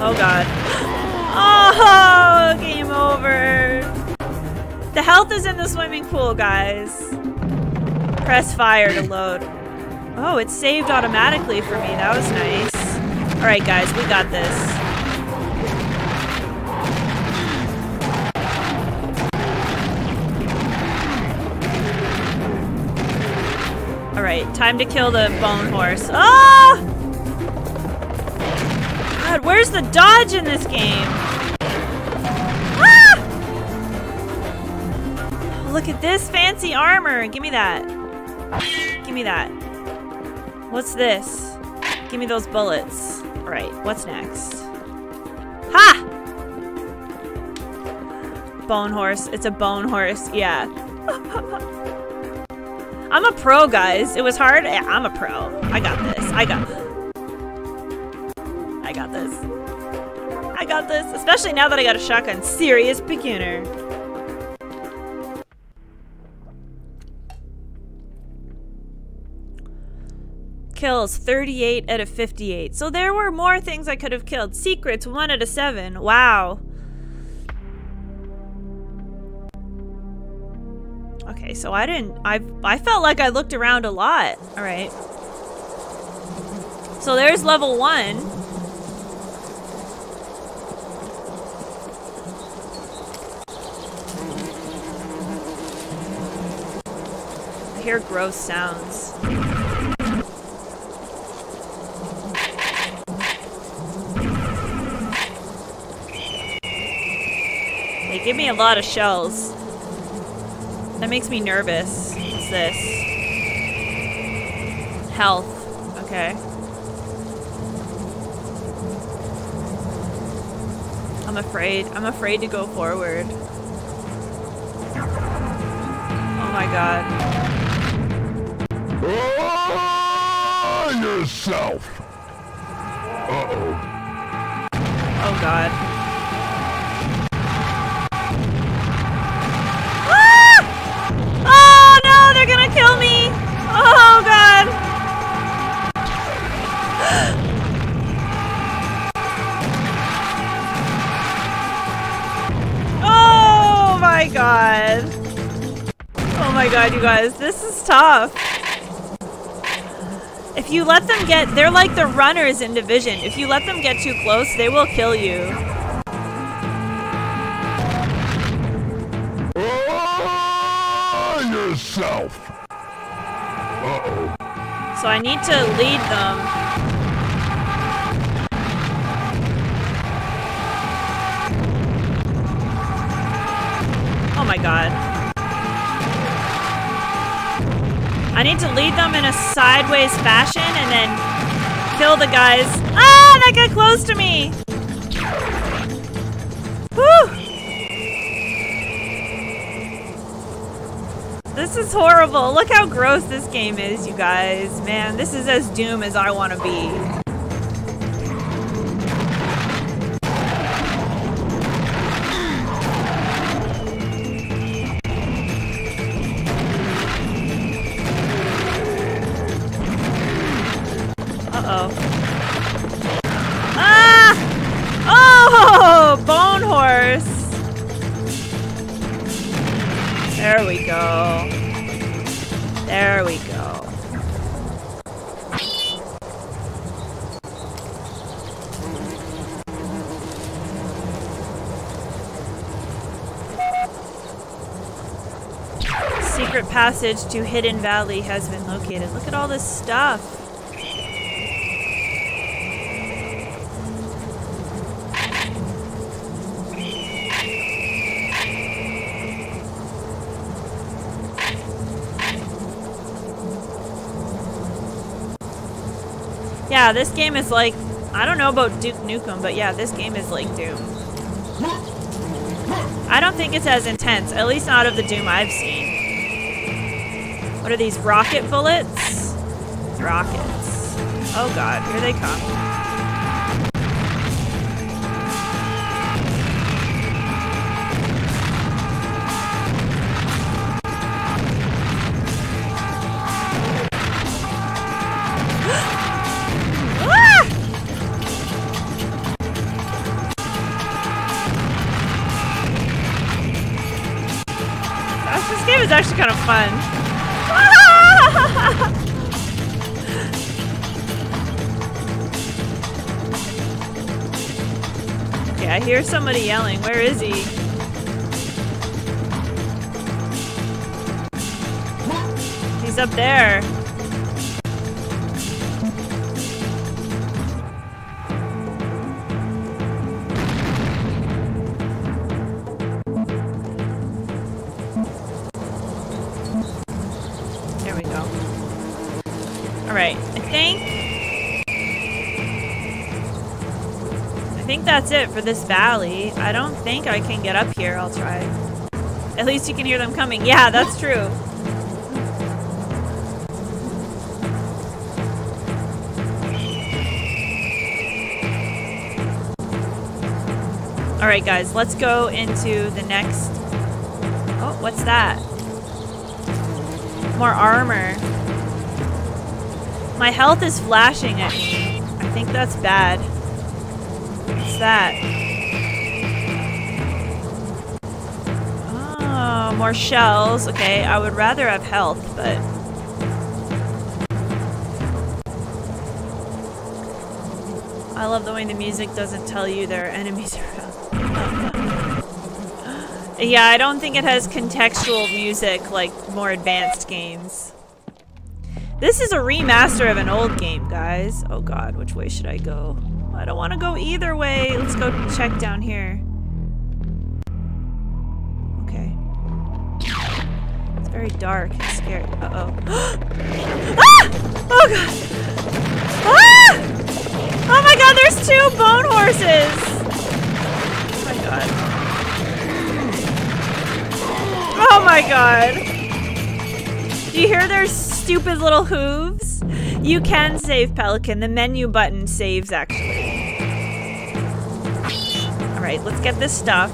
Oh, God. [gasps] Oh, game over. The health is in the swimming pool, guys. Press fire to load. Oh, it saved automatically for me. That was nice. Alright, guys, we got this. Alright, time to kill the bone horse. Ah! God, where's the dodge in this game? look at this fancy armor. Give me that. Give me that. What's this? Give me those bullets. All right, what's next? Ha! Bone horse. It's a bone horse. Yeah. [laughs] I'm a pro, guys. It was hard. Yeah, I'm a pro. I got this. I got this. I got this. I got this. Especially now that I got a shotgun. Serious beginner. Kills 38 out of 58. So there were more things I could have killed. Secrets 1 out of 7. Wow. Okay, so I didn't I I felt like I looked around a lot. All right. So there's level 1. I hear gross sounds. They give me a lot of shells. That makes me nervous. What's this? Health. Okay. I'm afraid. I'm afraid to go forward. Oh my god. Oh, yourself. Uh-oh. Oh god. Gonna kill me! Oh god! Oh my god. Oh my god, you guys, this is tough. If you let them get, they're like the runners in Division. If you let them get too close, they will kill you. Yourself. Uh-oh. So I need to lead them. Oh my god. I need to lead them in a sideways fashion and then kill the guys. Ah, that got close to me. Whew. This is horrible. Look how gross this game is, you guys. Man, this is as doom as I want to be. Passage to Hidden Valley has been located. Look at all this stuff. Yeah, this game is like, I don't know about Duke Nukem, but yeah, this game is like Doom. I don't think it's as intense, at least not of the Doom I've seen. What are these, rocket bullets? Rockets. Oh god, here they come. Hear somebody yelling. Where is he? He's up there. There that's it for this valley. I don't think I can get up here. I'll try. At least you can hear them coming. Yeah, that's true. Alright guys, let's go into the next... Oh, what's that? More armor. My health is flashing at me. I think that's bad. That? Oh, more shells. Okay, I would rather have health, but... I love the way the music doesn't tell you there are enemies [laughs] around. yeah, I don't think it has contextual music like more advanced games. This is a remaster of an old game, guys. Oh god, which way should I go? Don't want to go either way. Let's go check down here. Okay. It's very dark and scary. Uh-oh. [gasps] ah! Oh god! Ah! Oh my god, there's two bone horses! Oh my god. Oh my god. Do you hear their stupid little hooves? You can save Pelican. The menu button saves, actually. Let's get this stuff.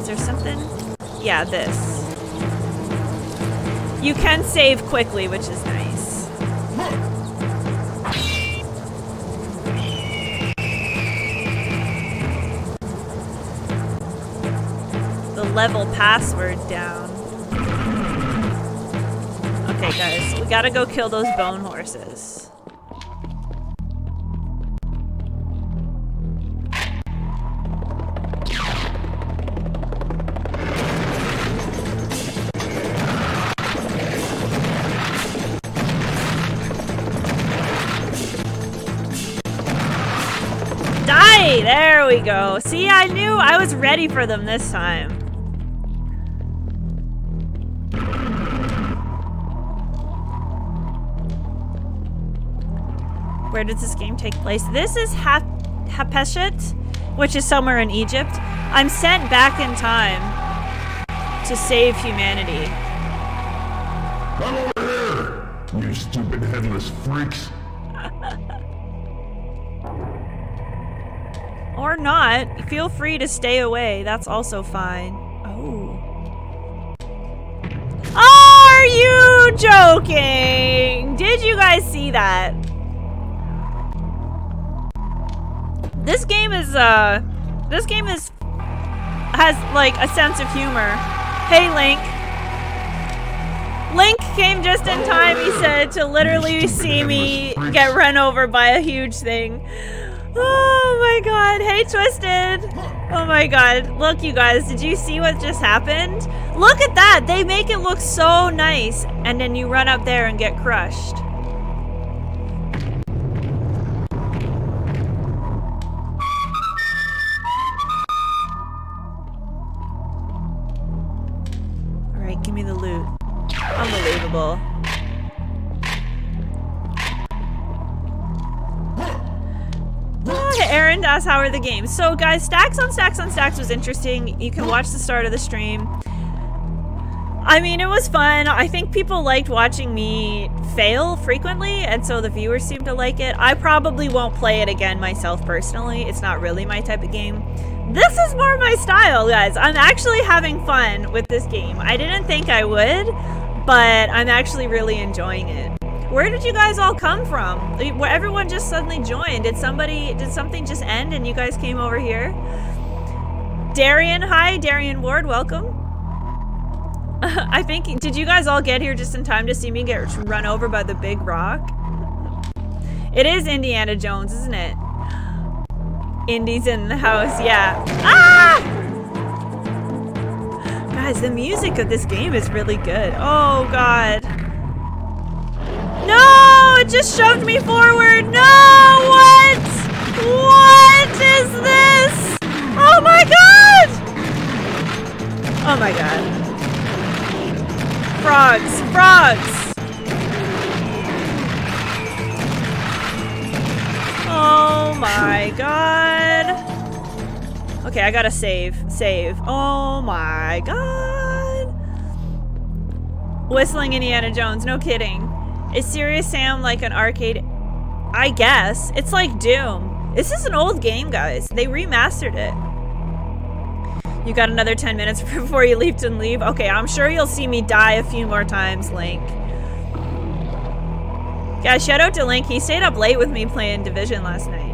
Is there something? Yeah, this. You can save quickly, which is nice. The level password down. Okay, guys, we gotta go kill those bone horses. There we go. See, I knew I was ready for them this time. Where does this game take place? This is ha Hatshepsut, which is somewhere in Egypt. I'm sent back in time to save humanity. Come over here, you stupid headless freaks. Feel free to stay away. That's also fine. Oh. Are you joking? Did you guys see that? This game is, uh, this game is, has, like, a sense of humor. Hey, Link. Link came just in time, he said, to literally see me get run over by a huge thing. Oh my god. Hey, Twisted. Oh my god. Look, you guys, did you see what just happened? Look at that. They make it look so nice. And then you run up there and get crushed. The game. So guys, Stacks on Stacks on Stacks was interesting. You can watch the start of the stream. I mean, it was fun. I think people liked watching me fail frequently, and so the viewers seem to like it. I probably won't play it again myself personally. It's not really my type of game. This is more my style, guys. I'm actually having fun with this game. I didn't think I would, but I'm actually really enjoying it. Where did you guys all come from? Where everyone just suddenly joined. Did somebody, did something just end and you guys came over here? Darian, hi, Darian Ward, welcome. [laughs] I think, did you guys all get here just in time to see me get run over by the big rock? It is Indiana Jones, isn't it? Indy's in the house, yeah. Ah! Guys, the music of this game is really good. Oh, God. No! It just shoved me forward! No! What? What is this? Oh, my God! Oh, my God. Frogs! Frogs! Oh my god. Okay, I gotta save. Save. Oh my god. Whistling Indiana Jones, no kidding. Is Serious Sam like an arcade? I guess. It's like Doom. This is an old game, guys. They remastered it. You got another 10 minutes [laughs] before you leave to leave? Okay, I'm sure you'll see me die a few more times, Link. Yeah, shout out to Link. He stayed up late with me playing Division last night.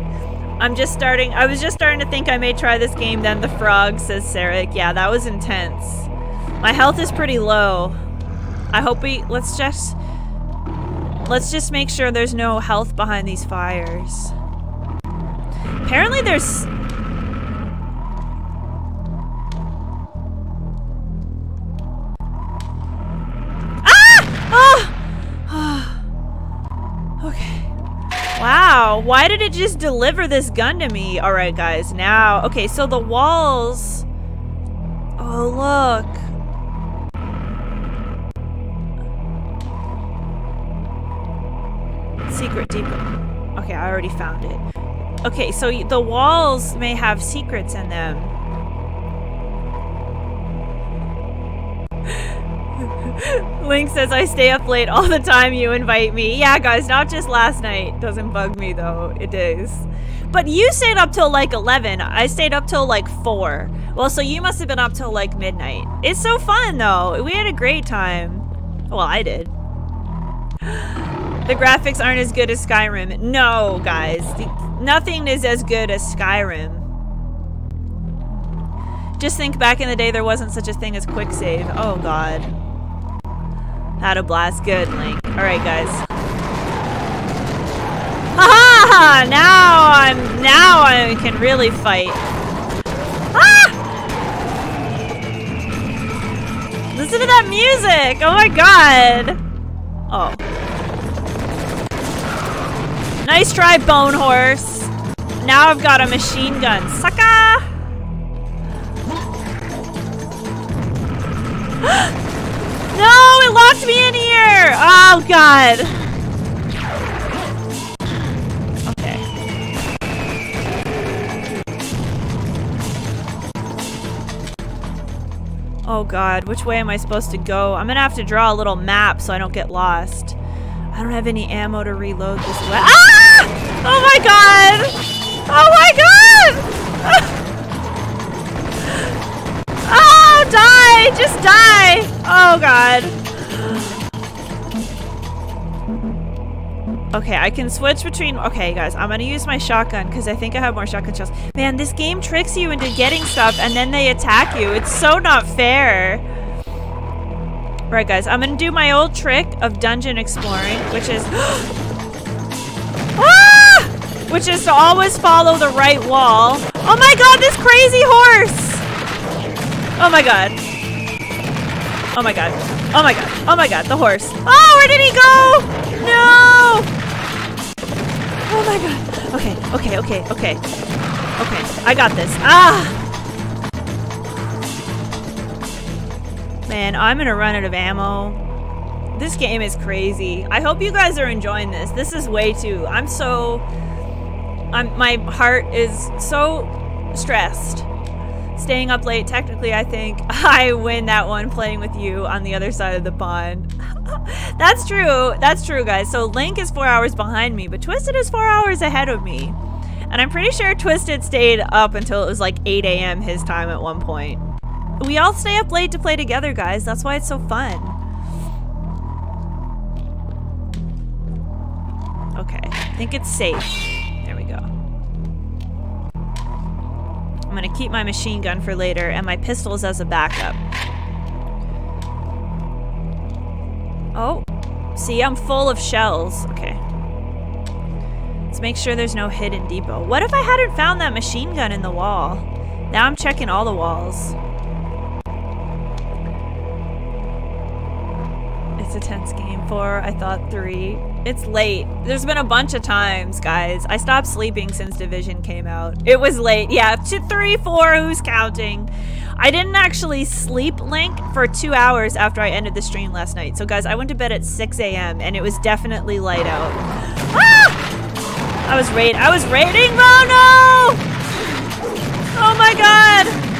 I'm just starting. I was just starting to think I may try this game. Then the frog says Sarek. Yeah, that was intense. My health is pretty low. I hope we. Let's just. Let's just make sure there's no health behind these fires. Apparently there's... Ah! Oh! [sighs] okay. Wow, why did it just deliver this gun to me? Alright guys, now... Okay, so the walls... Oh, look. Secret depot. Okay, I already found it. Okay, so the walls may have secrets in them. [laughs] Link says I stay up late all the time you invite me. Yeah, guys, not just last night. Doesn't bug me though. It is. But you stayed up till like 11. I stayed up till like 4. Well, so you must have been up till like midnight. It's so fun though. We had a great time. Well, I did. The graphics aren't as good as Skyrim. No, guys. The, nothing is as good as Skyrim. Just think back in the day there wasn't such a thing as quick save. Oh god. Had a blast. Good, Link. Alright, guys. Ha -ha! Now I'm now I can really fight. Ah! Listen to that music! Oh my god! Oh. Nice try, Bone Horse. Now I've got a machine gun. Sucker! [gasps] no, it locked me in here! Oh, God. Okay. Oh, God. Which way am I supposed to go? I'm gonna have to draw a little map so I don't get lost. I don't have any ammo to reload this way. Ah! Oh my god! Oh my god! [laughs] Oh, die! Just die! Oh god. Okay, I can switch between... Okay, guys, I'm gonna use my shotgun because I think I have more shotgun shells. Man, this game tricks you into getting stuff and then they attack you. It's so not fair. Right, guys, I'm gonna do my old trick of dungeon exploring, which is... [gasps] ah! Which is to always follow the right wall. Oh my god, this crazy horse! Oh my god. Oh my god. Oh my god. Oh my god, the horse. Oh, where did he go? No! Oh my god. Okay, okay, okay, okay. Okay, I got this. Ah! Man, I'm gonna run out of ammo. This game is crazy. I hope you guys are enjoying this. This is way too. I'm so. I'm. My heart is so stressed. Staying up late. Technically, I think [laughs] I win that one playing with you on the other side of the pond. [laughs] That's true. That's true, guys. So Link is four hours behind me, but Twisted is four hours ahead of me. And I'm pretty sure Twisted stayed up until it was like 8 a.m. his time at one point. We all stay up late to play together, guys. That's why it's so fun. Okay, I think it's safe. There we go. I'm gonna keep my machine gun for later and my pistols as a backup. Oh, see, I'm full of shells. Okay. Let's make sure there's no hidden depot. What if I hadn't found that machine gun in the wall? Now I'm checking all the walls. It's a tense game. Four, I thought three. It's late. There's been a bunch of times, guys. I stopped sleeping since Division came out. It was late. Yeah, two, three, four, who's counting? I didn't actually sleep, Link, for two hours after I ended the stream last night. So, guys, I went to bed at 6 a.m. and it was definitely light out. Ah! I was raid. I was raiding. Oh no! Oh my god!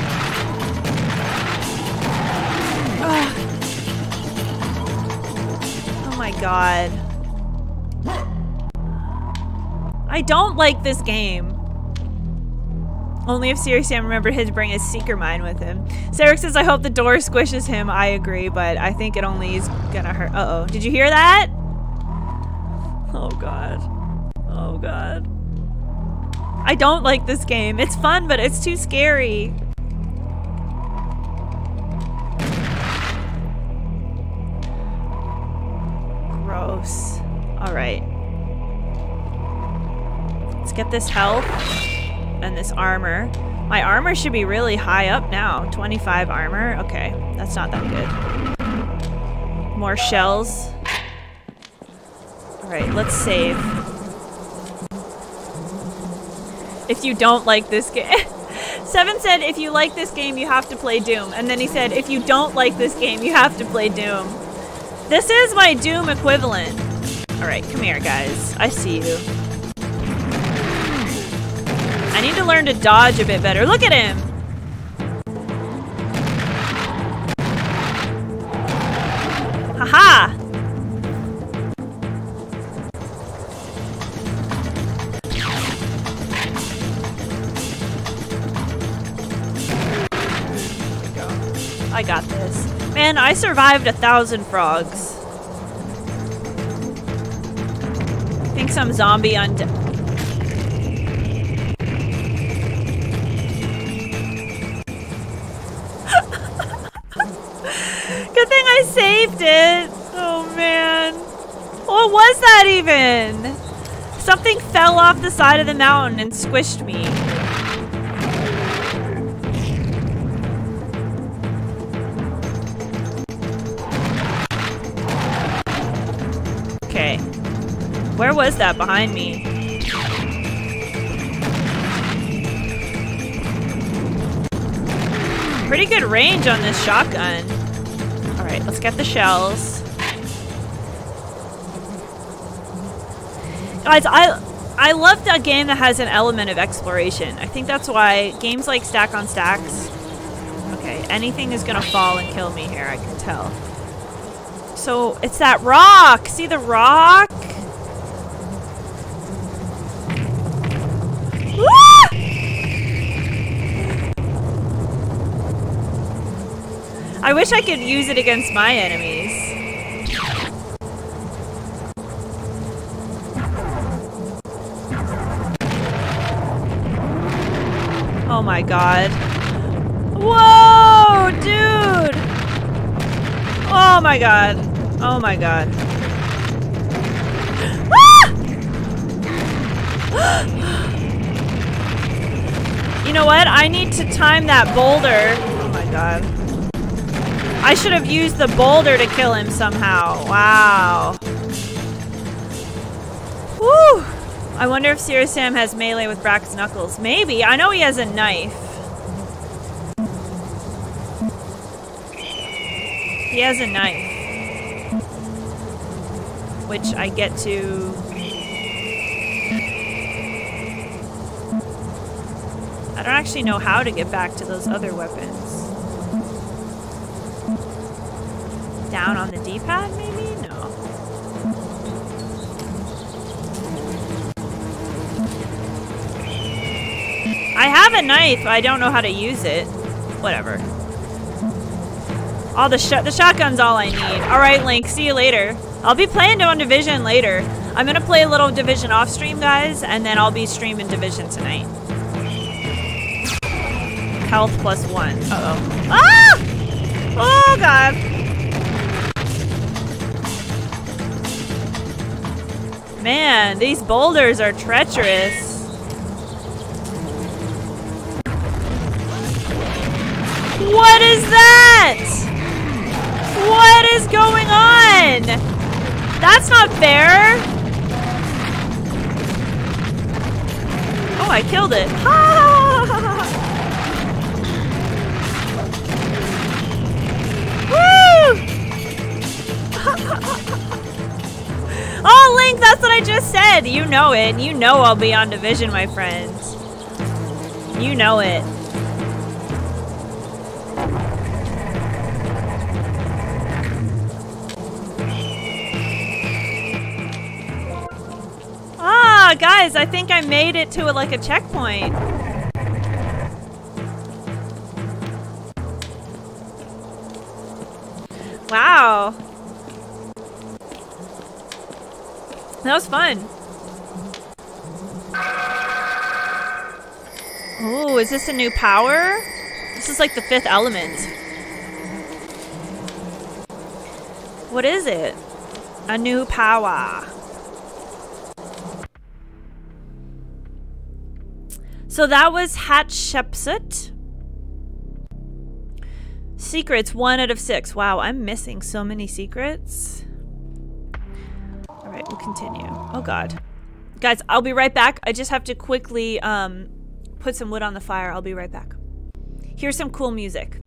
God. I don't like this game. Only if Siri Sam remembered to bring his Seeker Mine with him. Sarek says, I hope the door squishes him. I agree, but I think it only is gonna hurt. Uh-oh. Did you hear that? Oh god. Oh god. I don't like this game. It's fun, but it's too scary. Gross. Alright. Let's get this health and this armor. My armor should be really high up now. 25 armor. Okay, that's not that good. More shells. Alright, let's save. If you don't like this game... [laughs] Seven said, if you like this game, you have to play Doom. And then he said, if you don't like this game, you have to play Doom. This is my Doom equivalent. Alright, come here, guys. I see you. I need to learn to dodge a bit better. Look at him! Haha! I survived a thousand frogs. I think some zombie undead. [laughs] Good thing I saved it. Oh man. What was that even? Something fell off the side of the mountain and squished me. Where was that behind me? Pretty good range on this shotgun. Alright, let's get the shells. Guys, I I love a game that has an element of exploration. I think that's why games like Stack on Stacks... Okay, anything is gonna fall and kill me here, I can tell. So, it's that rock! See the rock? I wish I could use it against my enemies. Oh my god. Whoa, dude! Oh my god. Oh my god. [gasps] You know what? I need to time that boulder. Oh my god. I should have used the boulder to kill him somehow. Wow. Whew. I wonder if Serious Sam has melee with Brass Knuckles. Maybe. I know he has a knife. He has a knife. Which I get to... I don't actually know how to get back to those other weapons. D-pad, maybe? No. I have a knife, I don't know how to use it. Whatever. All the sh the shotgun's all I need. Alright, Link, see you later. I'll be playing on Division later. I'm gonna play a little Division off stream, guys, and then I'll be streaming Division tonight. Health plus one. Uh-oh. Ah! Oh, God. Man, these boulders are treacherous. What is that? What is going on? That's not fair. Oh, I killed it. [laughs] Woo! [laughs] oh, Link, that's what I just said. You know it. You know I'll be on Division, my friends. You know it. Ah, guys, I think I made it to a, like a checkpoint. That was fun. Oh, is this a new power? This is like the fifth element. What is it? A new power. So that was Hatshepsut. Secrets, one out of six. Wow, I'm missing so many secrets. Right, we'll continue. Oh God. Guys, I'll be right back. I just have to quickly um, put some wood on the fire. I'll be right back. Here's some cool music.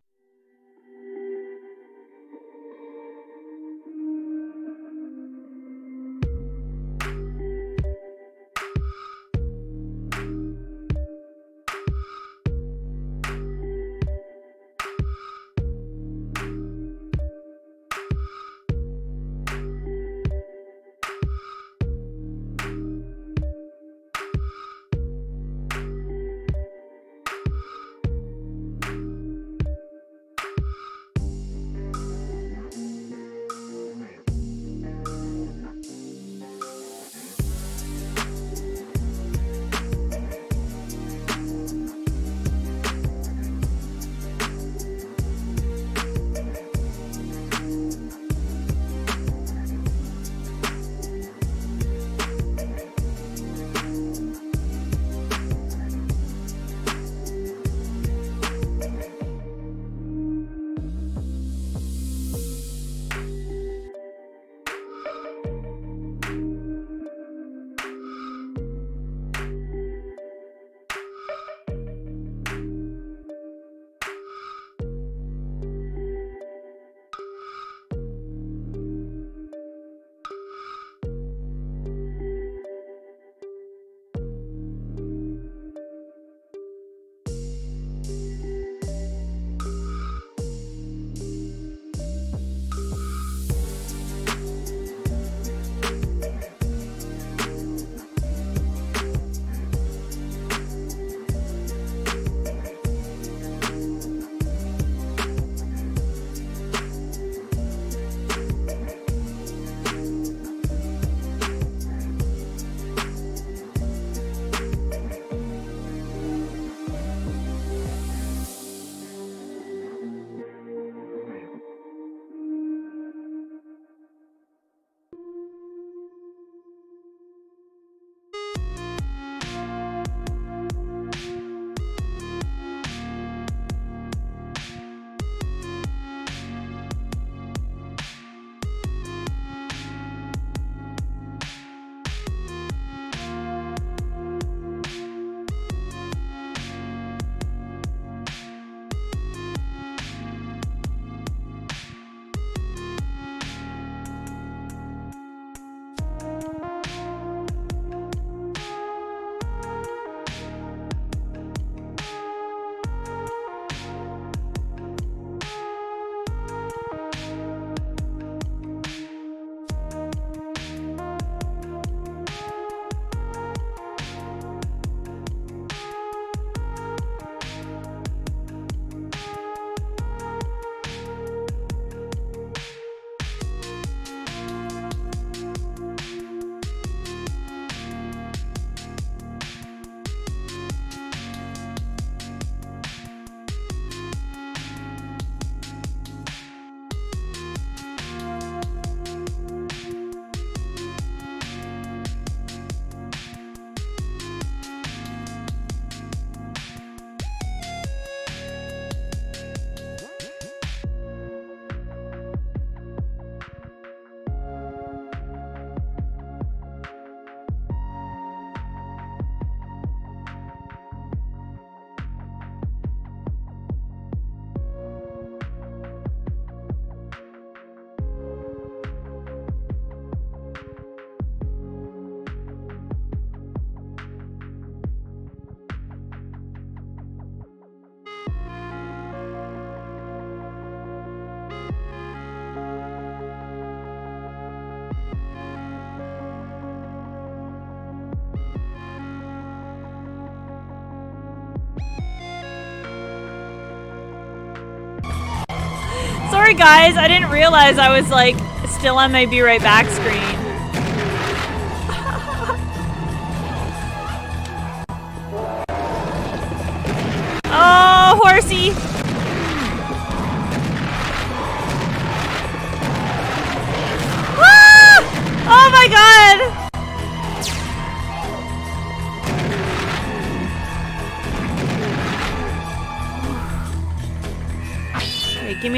Guys, I didn't realize I was like still on my be right back screen.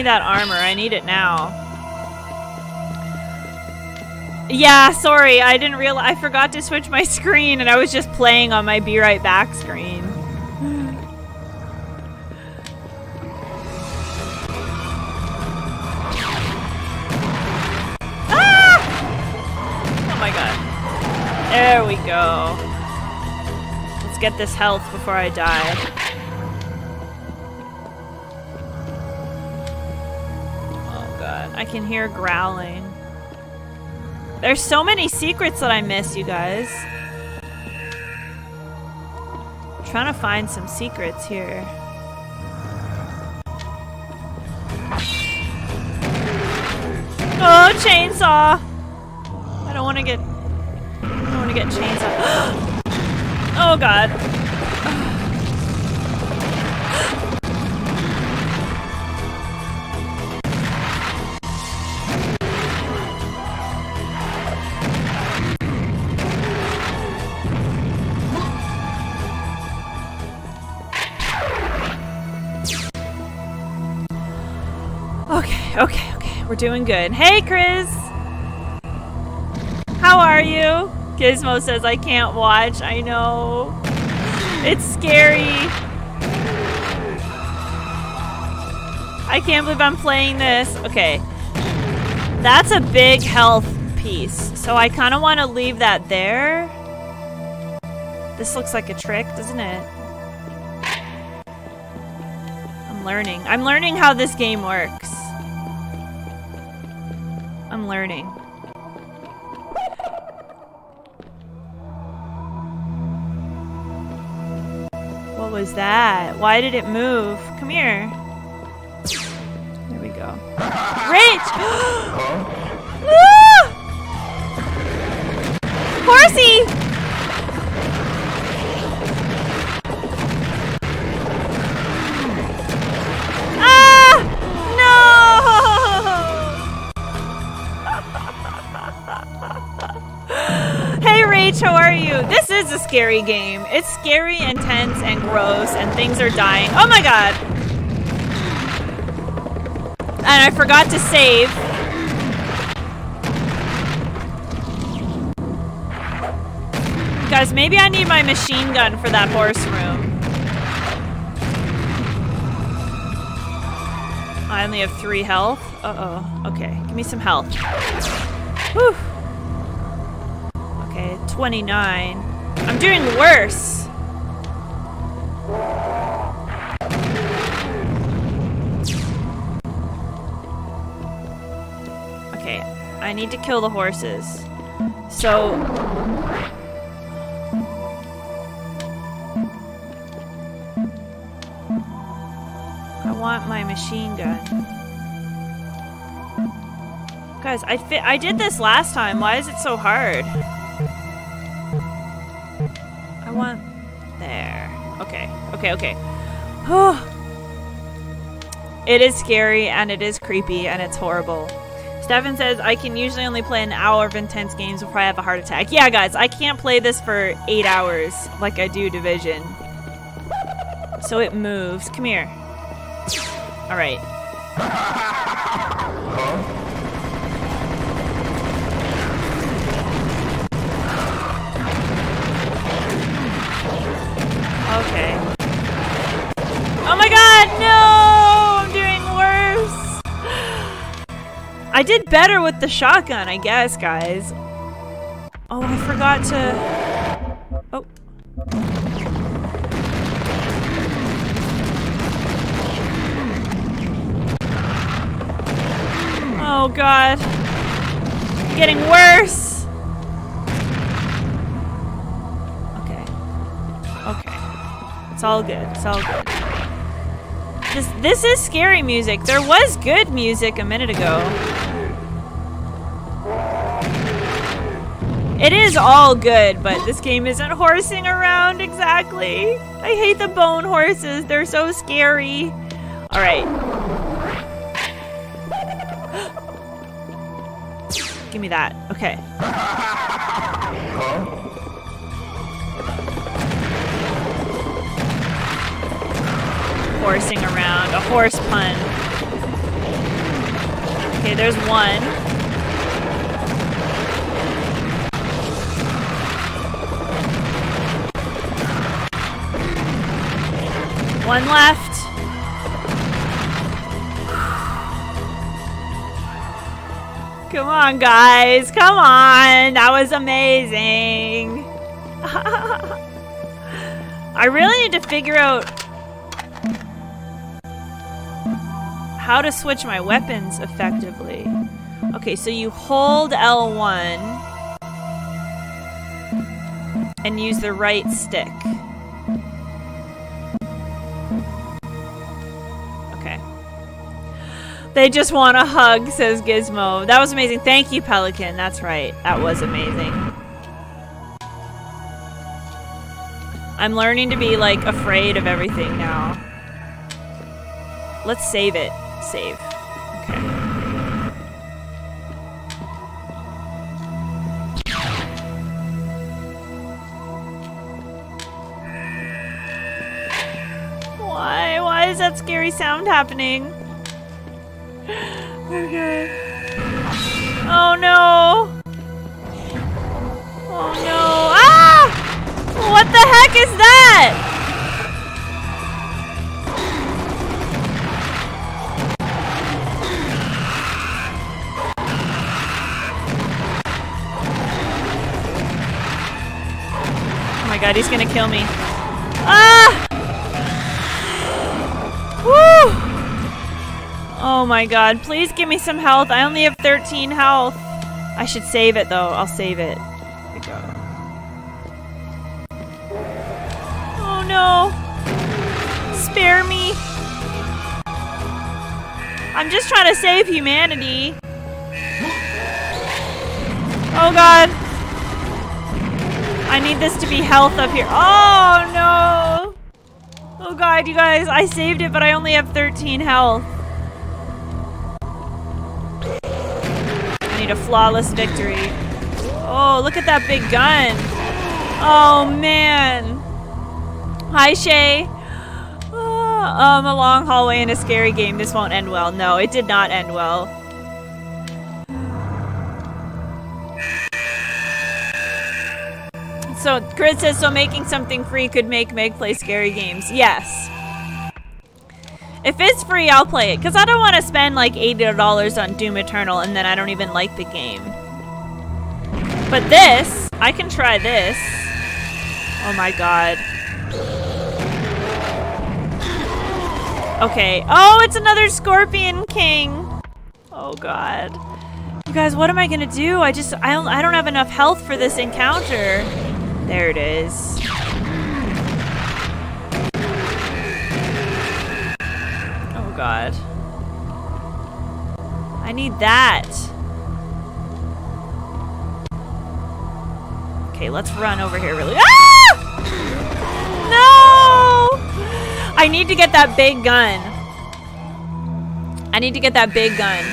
That armor. I need it now. Yeah, sorry. I didn't realize. I forgot to switch my [laughs] screen and I was just playing on my Be Right Back screen. [laughs] ah! Oh my god. There we go. Let's get this health before I die. Can hear growling. There's so many secrets that I miss, you guys. I'm trying to find some secrets here. Oh, chainsaw! I don't want to get... I don't want to get chainsaw. [gasps] oh, God. Okay, okay. We're doing good. Hey, Chris! How are you? Gizmo says, I can't watch. I know. It's scary. I can't believe I'm playing this. Okay. That's a big health piece. So I kind of want to leave that there. This looks like a trick, doesn't it? I'm learning. I'm learning how this game works. I'm learning. What was that? Why did it move? Come here. There we go. Rage! [gasps] Ah! Horsey! How are you? This is a scary game. It's scary, intense, and gross, and things are dying. Oh my god! And I forgot to save. Guys, maybe I need my machine gun for that horse room. I only have three health. Uh-oh. Okay, give me some health. Whew. Okay, 29. I'm doing worse. Okay, I need to kill the horses. So... I want my machine gun. Guys, I fit I did this last time. Why is it so hard? Okay. Okay, it is scary and it is creepy and it's horrible. Stefan says, I can usually only play an hour of intense games before I have a heart attack. Yeah, guys, I can't play this for eight hours like I do Division. So it moves. Come here. Alright. Okay. Oh my god, no! I'm doing worse! I did better with the shotgun, I guess, guys. Oh, I forgot to... Oh. Oh god. Getting worse. Okay. Okay. It's all good. It's all good. This this is scary music. There was good music a minute ago. It is all good, but this game isn't horsing around exactly. I hate the bone horses. They're so scary. All right. [gasps] Give me that. Okay. Horsing around. A horse pun. Okay, there's one. One left. Come on, guys. Come on. That was amazing. [laughs] I really need to figure out how to switch my weapons effectively. Okay, so you hold L1 and use the right stick. Okay. They just want a hug, says Gizmo. That was amazing. Thank you, Pelican. That's right. That was amazing. I'm learning to be, like, afraid of everything now. Let's save it. Save. Okay. Why? Why is that scary sound happening? [sighs] Okay. Oh no! Oh no! Ah! What the heck is that? God, he's gonna kill me. Ah! Woo! Oh my god, please give me some health. I only have 13 health. I should save it though. I'll save it. Oh no! Spare me! I'm just trying to save humanity. Oh god. I need this to be health up here. Oh no! Oh god, you guys, I saved it, but I only have 13 health. I need a flawless victory. Oh, look at that big gun. Oh man. Hi, Shay. Ah, [gasps] um, a long hallway in a scary game. This won't end well. No, it did not end well. So, Chris says, so making something free could make Meg play scary games. Yes. If it's free, I'll play it. Because I don't want to spend like $80 on Doom Eternal and then I don't even like the game. But this, I can try this. Oh my god. Okay. Oh, it's another Scorpion King. Oh god. You guys, what am I gonna do? I just, I don't, I don't have enough health for this encounter. There it is. Oh god. I need that. Okay, let's run over here really. Ah! No! I need to get that big gun. I need to get that big gun.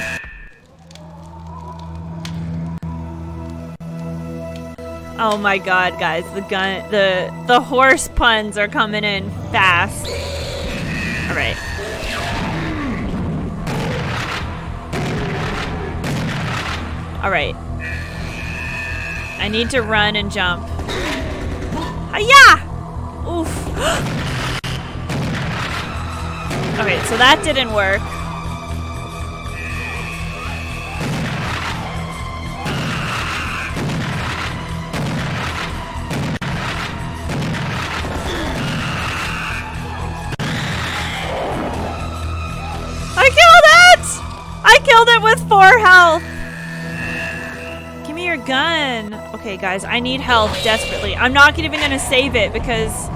Oh my god, guys, the gun the the horse puns are coming in fast. All right. All right. I need to run and jump. Hiya! Oof. [gasps] okay, so that didn't work. Killed it with four health. Give me your gun. Okay, guys, I need health desperately. I'm not even gonna save it because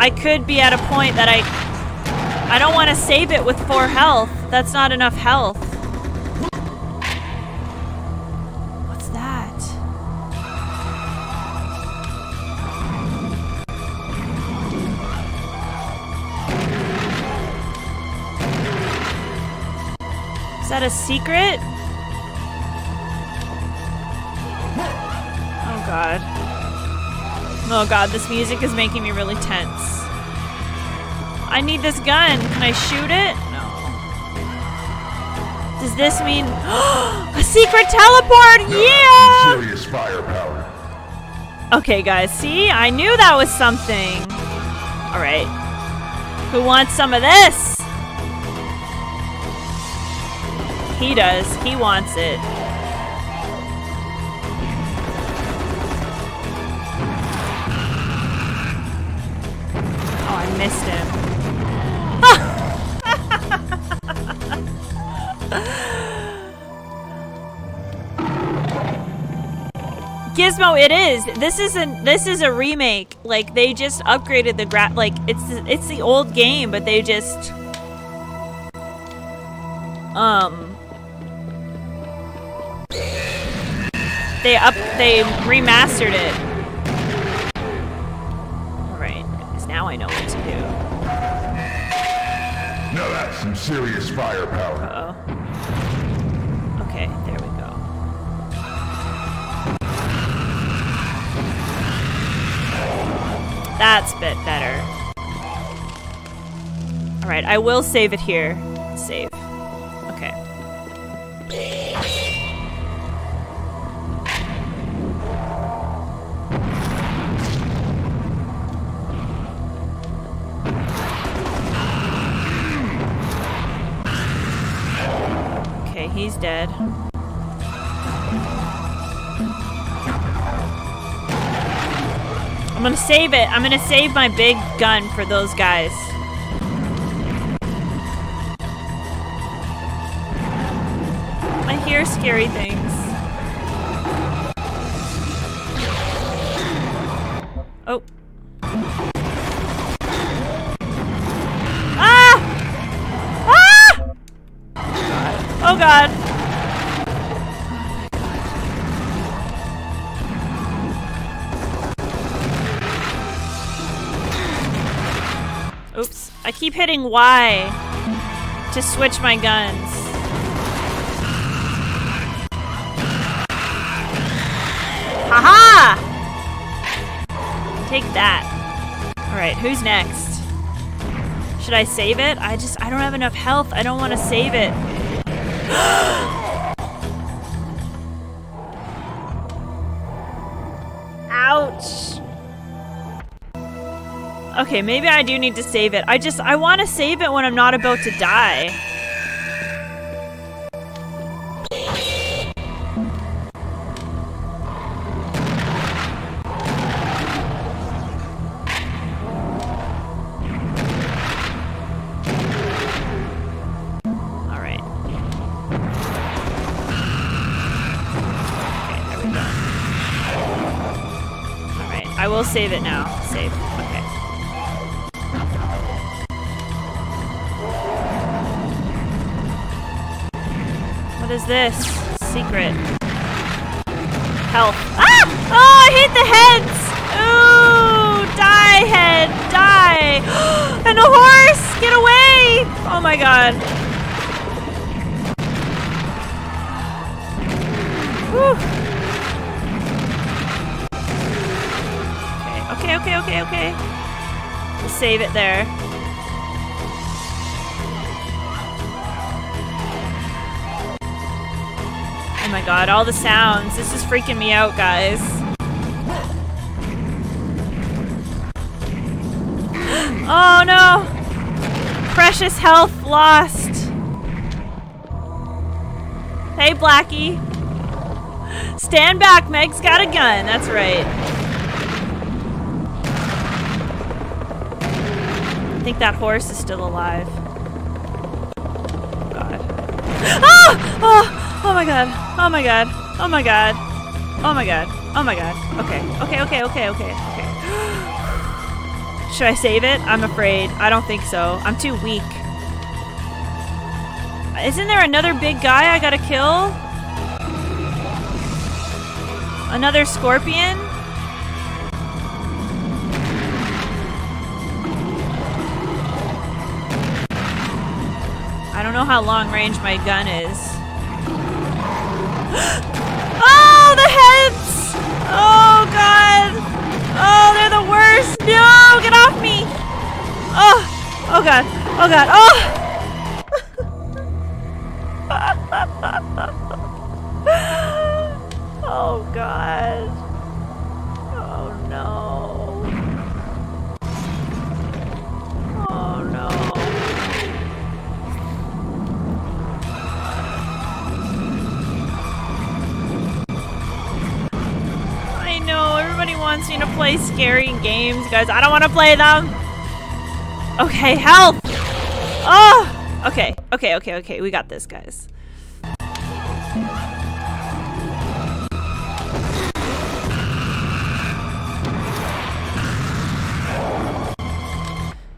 I could be at a point that I I don't want to save it with four health. That's not enough health. That a secret? Oh god. Oh god, this music is making me really tense. I need this gun. Can I shoot it? No. Does this mean [gasps] a secret teleport? Yeah! Serious firepower. Okay, guys, see? I knew that was something. Alright. Who wants some of this? He does. He wants it. Oh, I missed him. [laughs] Gizmo, it is. This isn't. This is a remake. Like they just upgraded the gra. Like it's it's the old game, but they just um they up they remastered it. All right, because now I know what to do. Now that's some serious firepower. Uh oh. Okay, there we go. That's a bit better. Alright, I will save it here. Save. Dead. I'm gonna save it. I'm gonna save my big gun for those guys. I hear scary things. Hitting Y to switch my guns. Haha! Take that. Alright, who's next? Should I save it? I just, I don't have enough health. I don't want to save it. [gasps] [gasps] Okay, maybe I do need to save it. I just, I want to save it when I'm not about to die. Save it now. Save. Is this? Secret. Health. Ah! Oh, I hate the heads! Ooh! Die, head! Die! [gasps] and a horse! Get away! Oh my god. Whew. Okay, okay, okay, okay, okay. Save it there. God, all the sounds. This is freaking me out, guys. [gasps] Oh no! Precious health lost. Hey, Blackie. Stand back, Meg's got a gun. That's right. I think that horse is still alive. God. [gasps] Ah! Oh! Oh my god. Oh my god. Oh my god. Oh my god. Oh my god. Okay. Okay, okay, okay, okay, okay. [gasps] Should I save it? I'm afraid. I don't think so. I'm too weak. Isn't there another big guy I gotta kill? Another scorpion? I don't know how long range my gun is. Oh, the heads! Oh, God! Oh, they're the worst! No, get off me! Oh, oh, God. Oh, God. Oh! [laughs] oh, God. Wants me to play scary games, guys. I don't want to play them. Okay, help! Oh! Okay, okay, okay, okay. We got this, guys.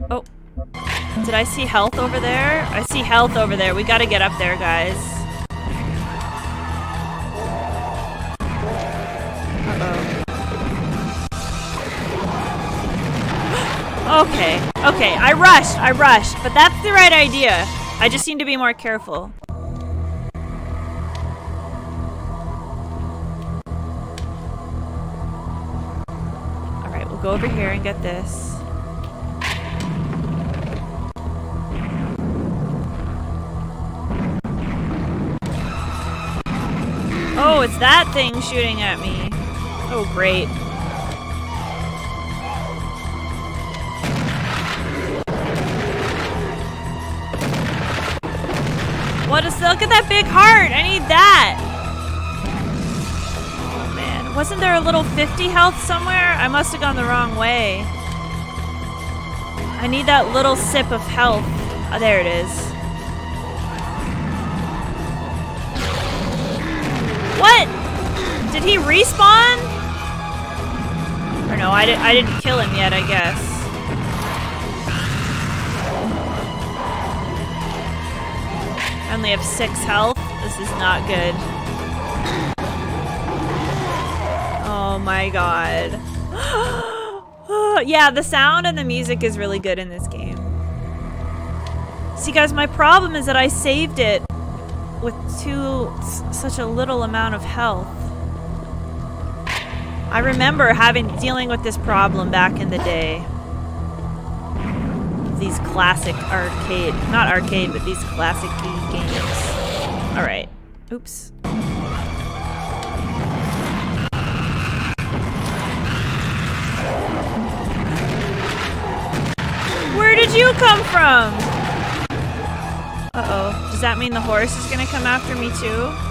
Oh. Did I see health over there? I see health over there. We gotta get up there, guys. Okay, okay. I rushed, I rushed. But that's the right idea. I just need to be more careful. Alright, we'll go over here and get this. Oh, it's that thing shooting at me. Oh, great. What is look at that big heart? I need that. Oh man, wasn't there a little 50 health somewhere? I must have gone the wrong way. I need that little sip of health. Oh, there it is. What? Did he respawn? Or no, I, di I didn't kill him yet, I guess. Only have six health. This is not good. Oh my god. [gasps] yeah, the sound and the music is really good in this game. See guys, my problem is that I saved it with too such a little amount of health. I remember having dealing with this problem back in the day. These classic arcade, not arcade, but these classic games. All right. Oops. Where did you come from? Uh-oh. Does that mean the horse is gonna come after me too?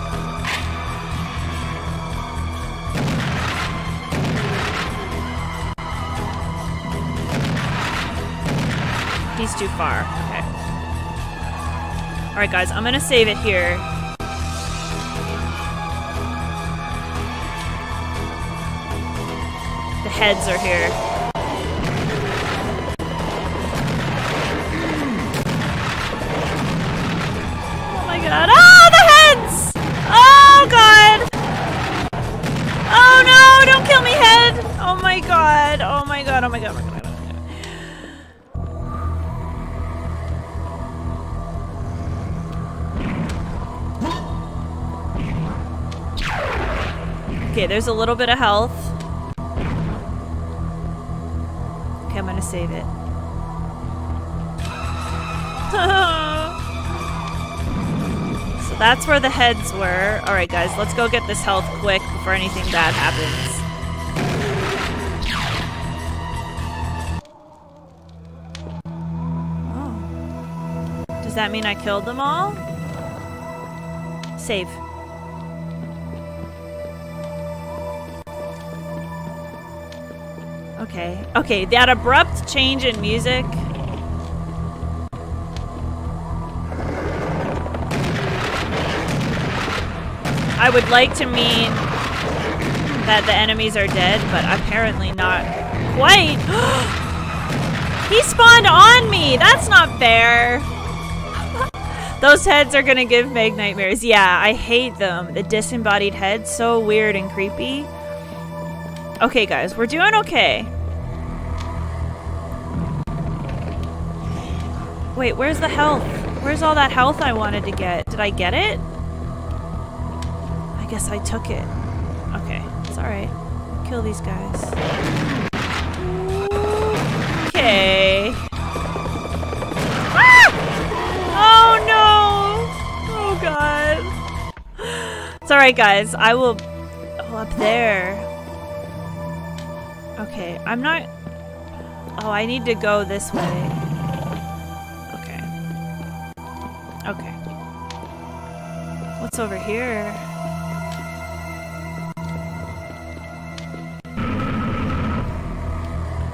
He's too far. Okay. Alright guys, I'm gonna save it here. The heads are here. There's a little bit of health. Okay, I'm gonna save it. [laughs] so that's where the heads were. Alright guys, let's go get this health quick before anything bad happens. Oh. Does that mean I killed them all? Save. Okay. Okay, that abrupt change in music. I would like to mean that the enemies are dead, but apparently not quite. [gasps] he spawned on me! That's not fair! [laughs] Those heads are gonna give Meg nightmares. Yeah, I hate them. The disembodied heads, so weird and creepy. Okay, guys, we're doing okay. Wait, where's the health? Where's all that health I wanted to get? Did I get it? I guess I took it. Okay, it's alright. Kill these guys. Okay. Ah! Oh no! Oh god. It's alright guys, I will... Oh, up there. Okay, I'm not... Oh, I need to go this way. What's over here?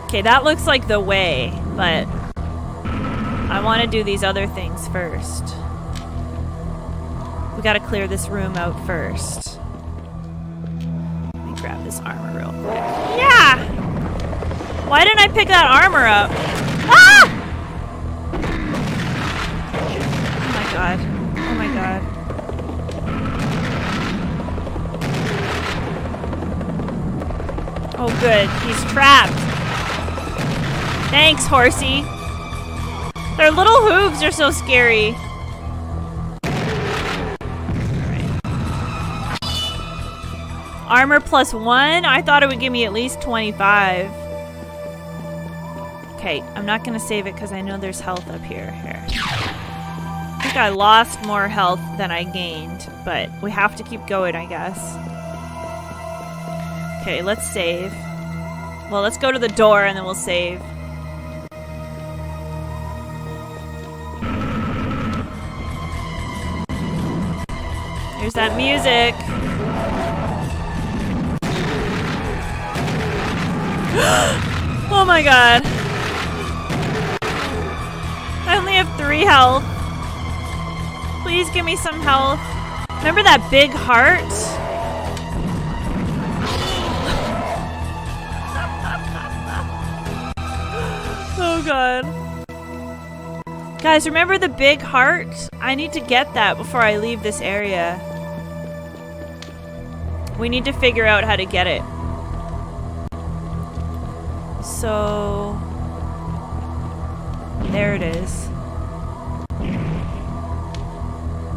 Okay, that looks like the way, but I want to do these other things first. We gotta clear this room out first. Let me grab this armor real quick. Yeah! Why didn't I pick that armor up? Ah! Oh my god. Oh good, he's trapped. Thanks, horsey. Their little hooves are so scary. Armor plus one? I thought it would give me at least 25. Okay, I'm not gonna save it because I know there's health up here. Here. I think I lost more health than I gained, but we have to keep going, I guess. Okay, let's save. Well, let's go to the door and then we'll save. There's that music. [gasps] oh my god. I only have three health. Please give me some health. Remember that big heart? God. Guys, remember the big heart? I need to get that before I leave this area. We need to figure out how to get it. So... There it is.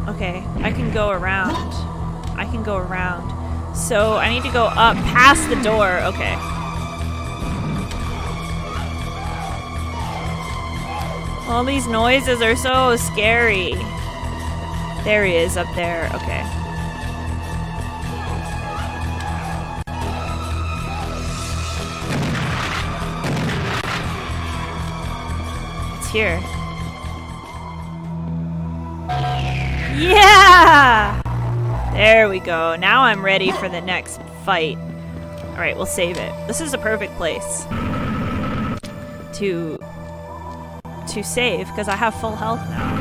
Okay, I can go around. I can go around. So I need to go up past the door. Okay. All these noises are so scary. There he is up there. Okay. It's here. Yeah! There we go. Now I'm ready for the next fight. Alright, we'll save it. This is a perfect place to to save because I have full health now.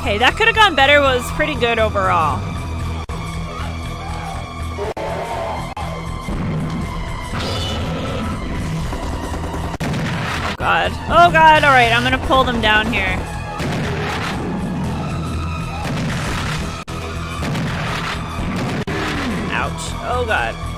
Okay, that could have gone better, was pretty good overall. God. Oh god, alright, I'm gonna pull them down here. Ouch. Oh god.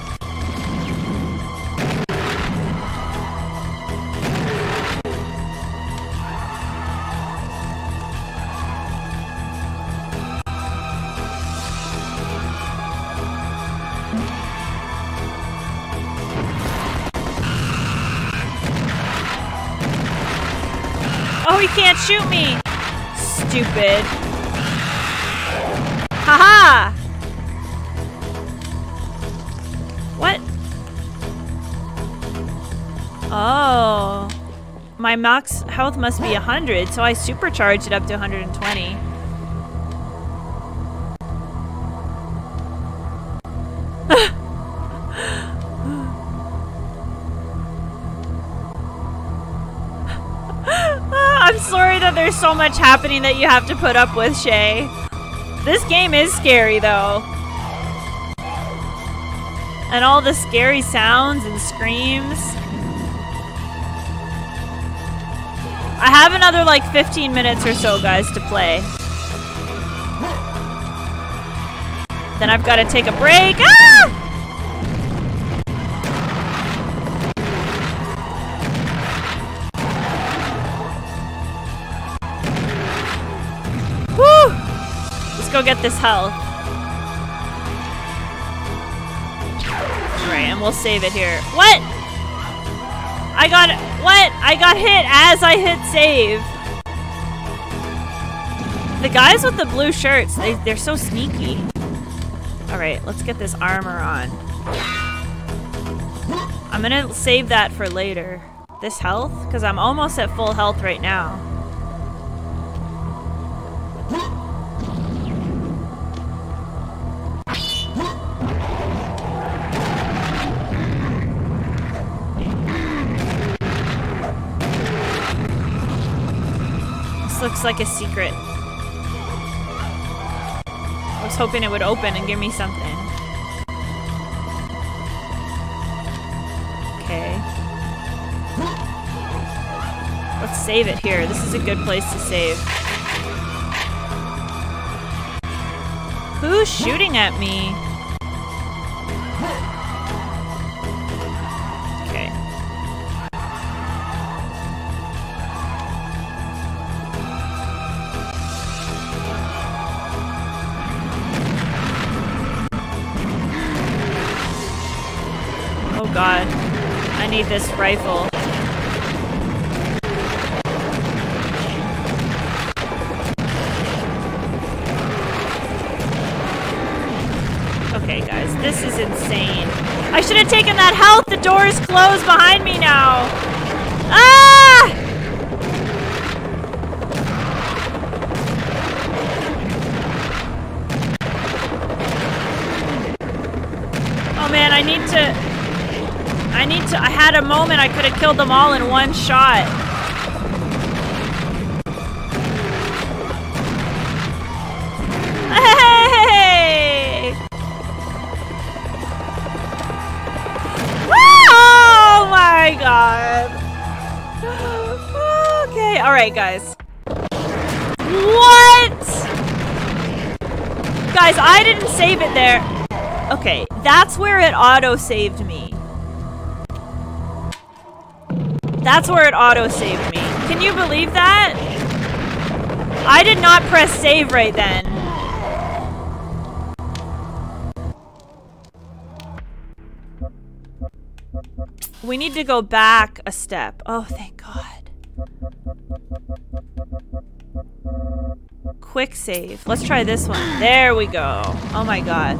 Shoot me! Stupid. Haha! What? Oh. My max health must be 100, so I supercharged it up to 120. So much happening that you have to put up with, Shay. This game is scary, though. And all the scary sounds and screams. I have another like 15 minutes or so, guys, to play. Then I've got to take a break. Ah! Get this health. Alright, and we'll save it here. What? I got what? I got hit as I hit save. The guys with the blue shirts, they, they're so sneaky. Alright, let's get this armor on. I'm gonna save that for later. This health? Because I'm almost at full health right now. Looks like a secret. I was hoping it would open and give me something. Okay. Let's save it here. This is a good place to save. Who's shooting at me? Need this rifle. Okay, guys, this is insane. I should have taken that health. The door is closed behind me now. Need to. I had a moment I could have killed them all in one shot. Hey! Oh my god. [gasps] Okay, alright, guys. What? Guys, I didn't save it there. Okay, that's where it auto-saved me. That's where it auto-saved me. Can you believe that? I did not press save right then. We need to go back a step. Oh, thank God. Quick save. Let's try this one. There we go. Oh my God.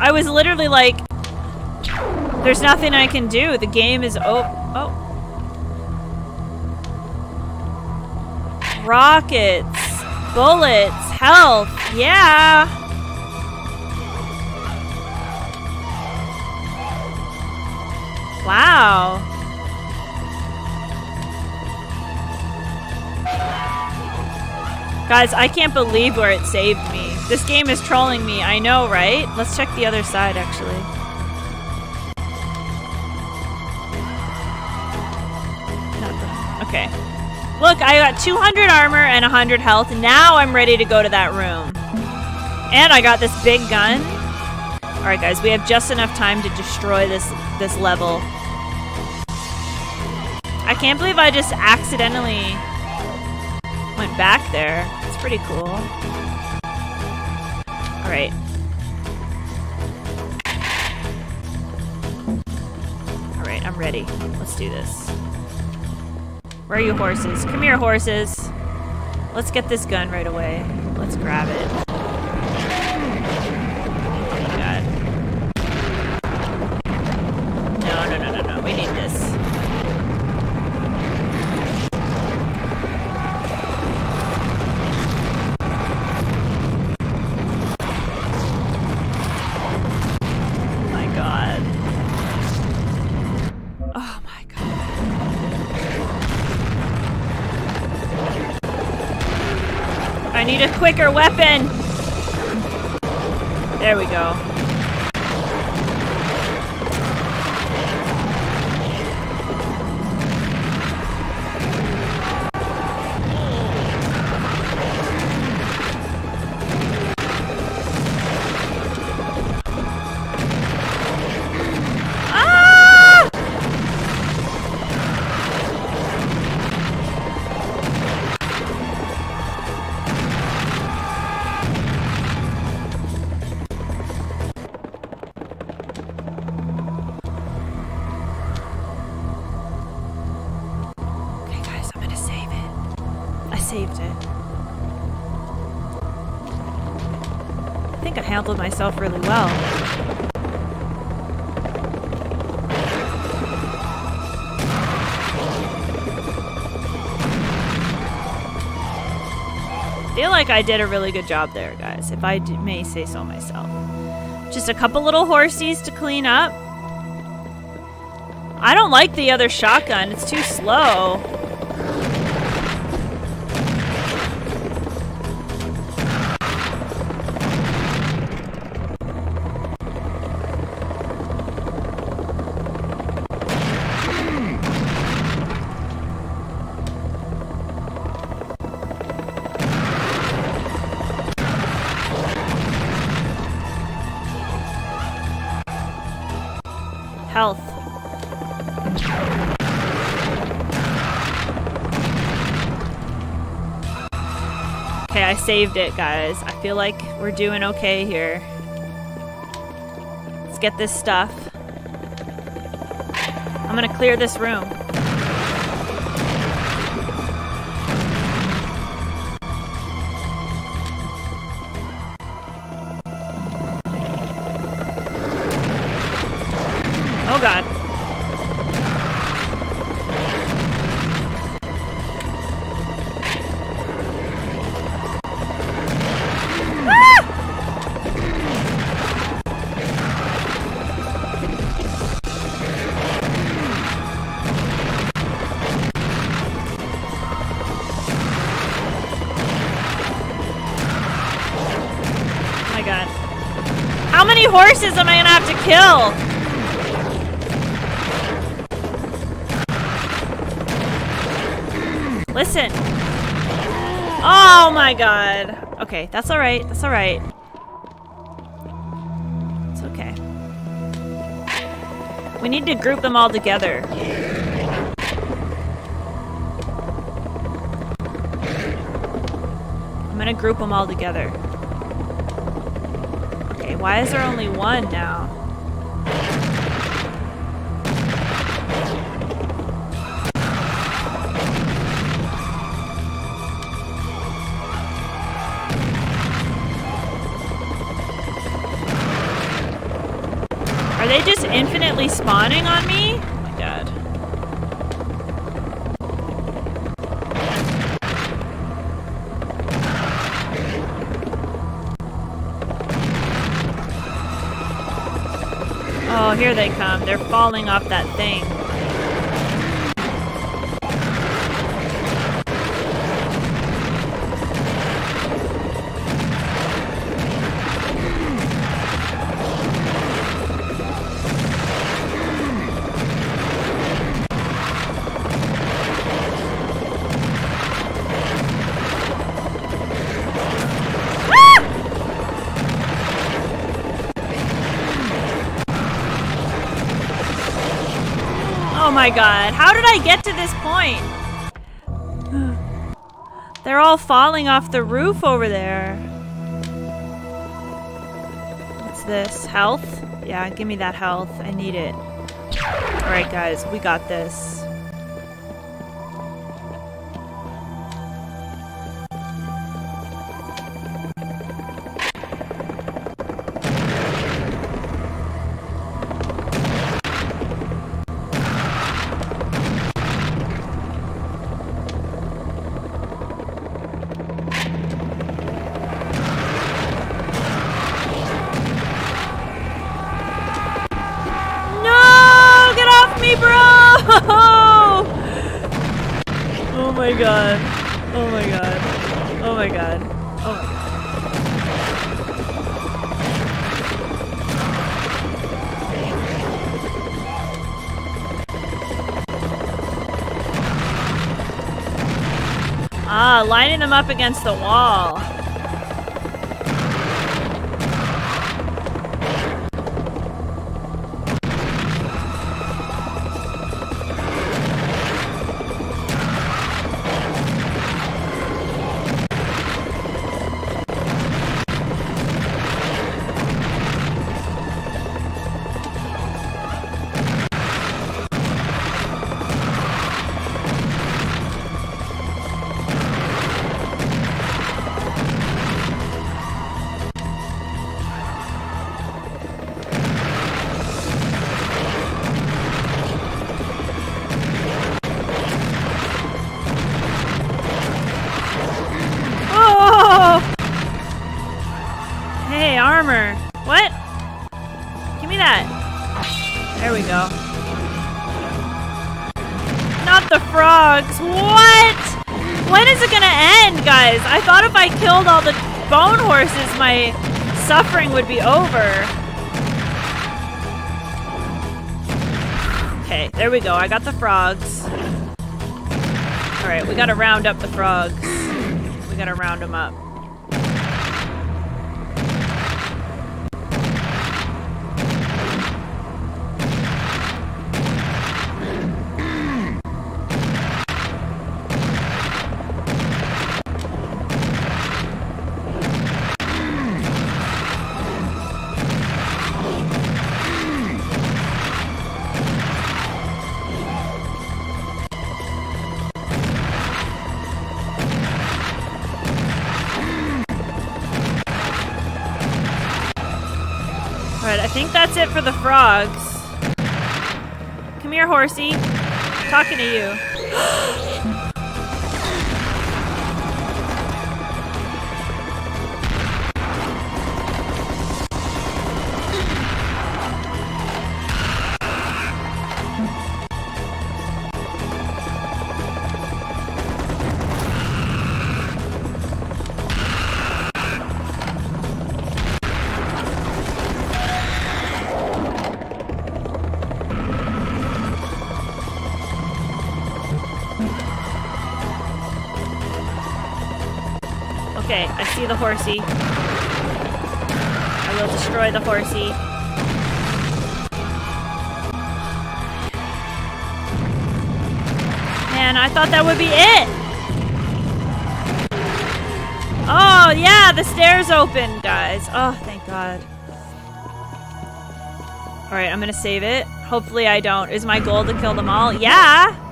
I was literally like, there's nothing I can do. The game is oh oh. Rockets, bullets, health. Yeah. Wow. Guys, I can't believe where it saved me. This game is trolling me. I know, right? Let's check the other side, actually. Look, I got 200 armor and 100 health. Now I'm ready to go to that room. And I got this big gun. Alright, guys, we have just enough time to destroy this, this level. I can't believe I just accidentally went back there. It's pretty cool. Alright. Alright, I'm ready. Let's do this. Where are you horses? Come here, horses. Let's get this gun right away. Let's grab it. I need a quicker weapon. There we go. Myself really well. feel like I did a really good job there, guys, if I may say so myself. Just a couple little horsies to clean up. I don't like the other shotgun. It's too slow. Saved it, guys. I feel like we're doing okay here. Let's get this stuff. I'm gonna clear this room. My god. Okay, that's alright. That's alright. It's okay. We need to group them all together. I'm gonna group them all together. Okay, why is there only one now? Spawning on me? Oh my god. Oh, here they come. They're falling off that thing. My god, how did I get to this point? [gasps] They're all falling off the roof over there. What's this? Health? Yeah, give me that health. I need it. Alright, guys, we got this. Up against the wall. Suffering would be over. Okay, there we go. I got the frogs. Alright, we gotta round up the frogs. We gotta round them up. Frogs. Come here, horsey. talking to you. Okay, I see the horsey. I will destroy the horsey. Man, I thought that would be it! Oh, yeah, the stairs open, guys. Oh, thank God. Alright, I'm gonna save it. Hopefully I don't. Is my goal to kill them all? Yeah!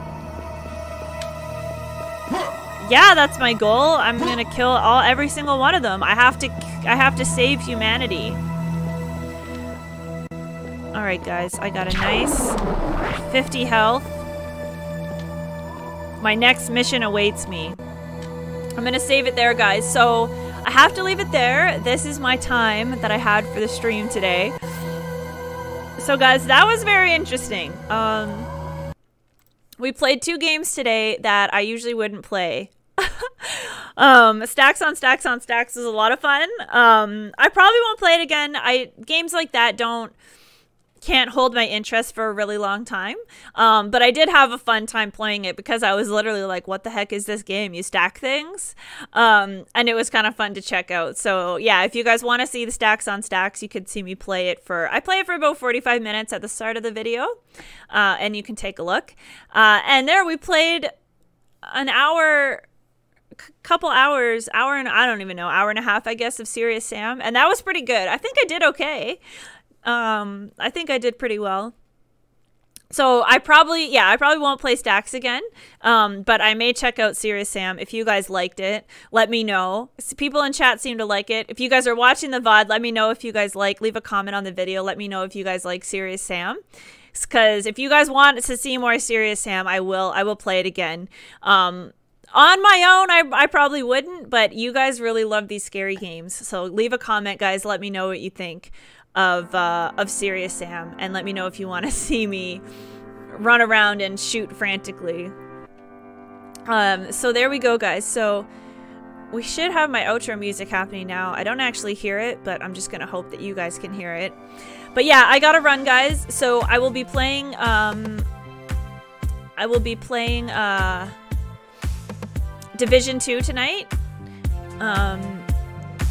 Yeah, that's my goal. I'm gonna kill all every single one of them. I have to I have to save humanity. Alright guys, I got a nice 50 health. My next mission awaits me. I'm gonna save it there, guys. So I have to leave it there. This is my time that I had for the stream today. So guys, that was very interesting. Um, we played two games today that I usually wouldn't play. [laughs] um, stacks on stacks on stacks is a lot of fun. Um, I probably won't play it again. I games like that don't can't hold my interest for a really long time. Um, but I did have a fun time playing it because I was literally like, what the heck is this game? You stack things? Um, and it was kind of fun to check out. So yeah, if you guys want to see the stacks on stacks, you could see me play it for, I play it for about 45 minutes at the start of the video. Uh, and you can take a look. Uh, and there we played an hour couple hours, hour and I don't even know, hour and a half, I guess, of Serious Sam, and that was pretty good. I think I did okay. Um, I think I did pretty well. So I probably, yeah, I probably won't play Stacks again. Um, but I may check out Serious Sam. If you guys liked it, let me know. People in chat seem to like it. If you guys are watching the VOD, let me know if you guys like, leave a comment on the video. Let me know if you guys like Serious Sam. Cause if you guys want to see more Serious Sam, I will, I will play it again. Um, on my own, I, I probably wouldn't, but you guys really love these scary games. So leave a comment, guys. Let me know what you think of uh, of Serious Sam, and let me know if you want to [laughs] see me run around and shoot frantically. Um, so there we go, guys. So we should have my outro music happening now. I don't actually hear it, but I'm just gonna hope that you guys can hear it. But yeah, I gotta run, guys. So I will be playing. Um, I will be playing. Uh, Division 2 tonight. Um,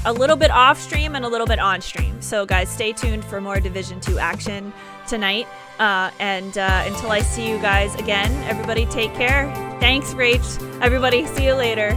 a little bit off stream and a little bit on stream. So, guys, stay tuned for more Division 2 action tonight. Uh, and uh, until I see you guys again, everybody take care. Thanks, Rach. Everybody, see you later.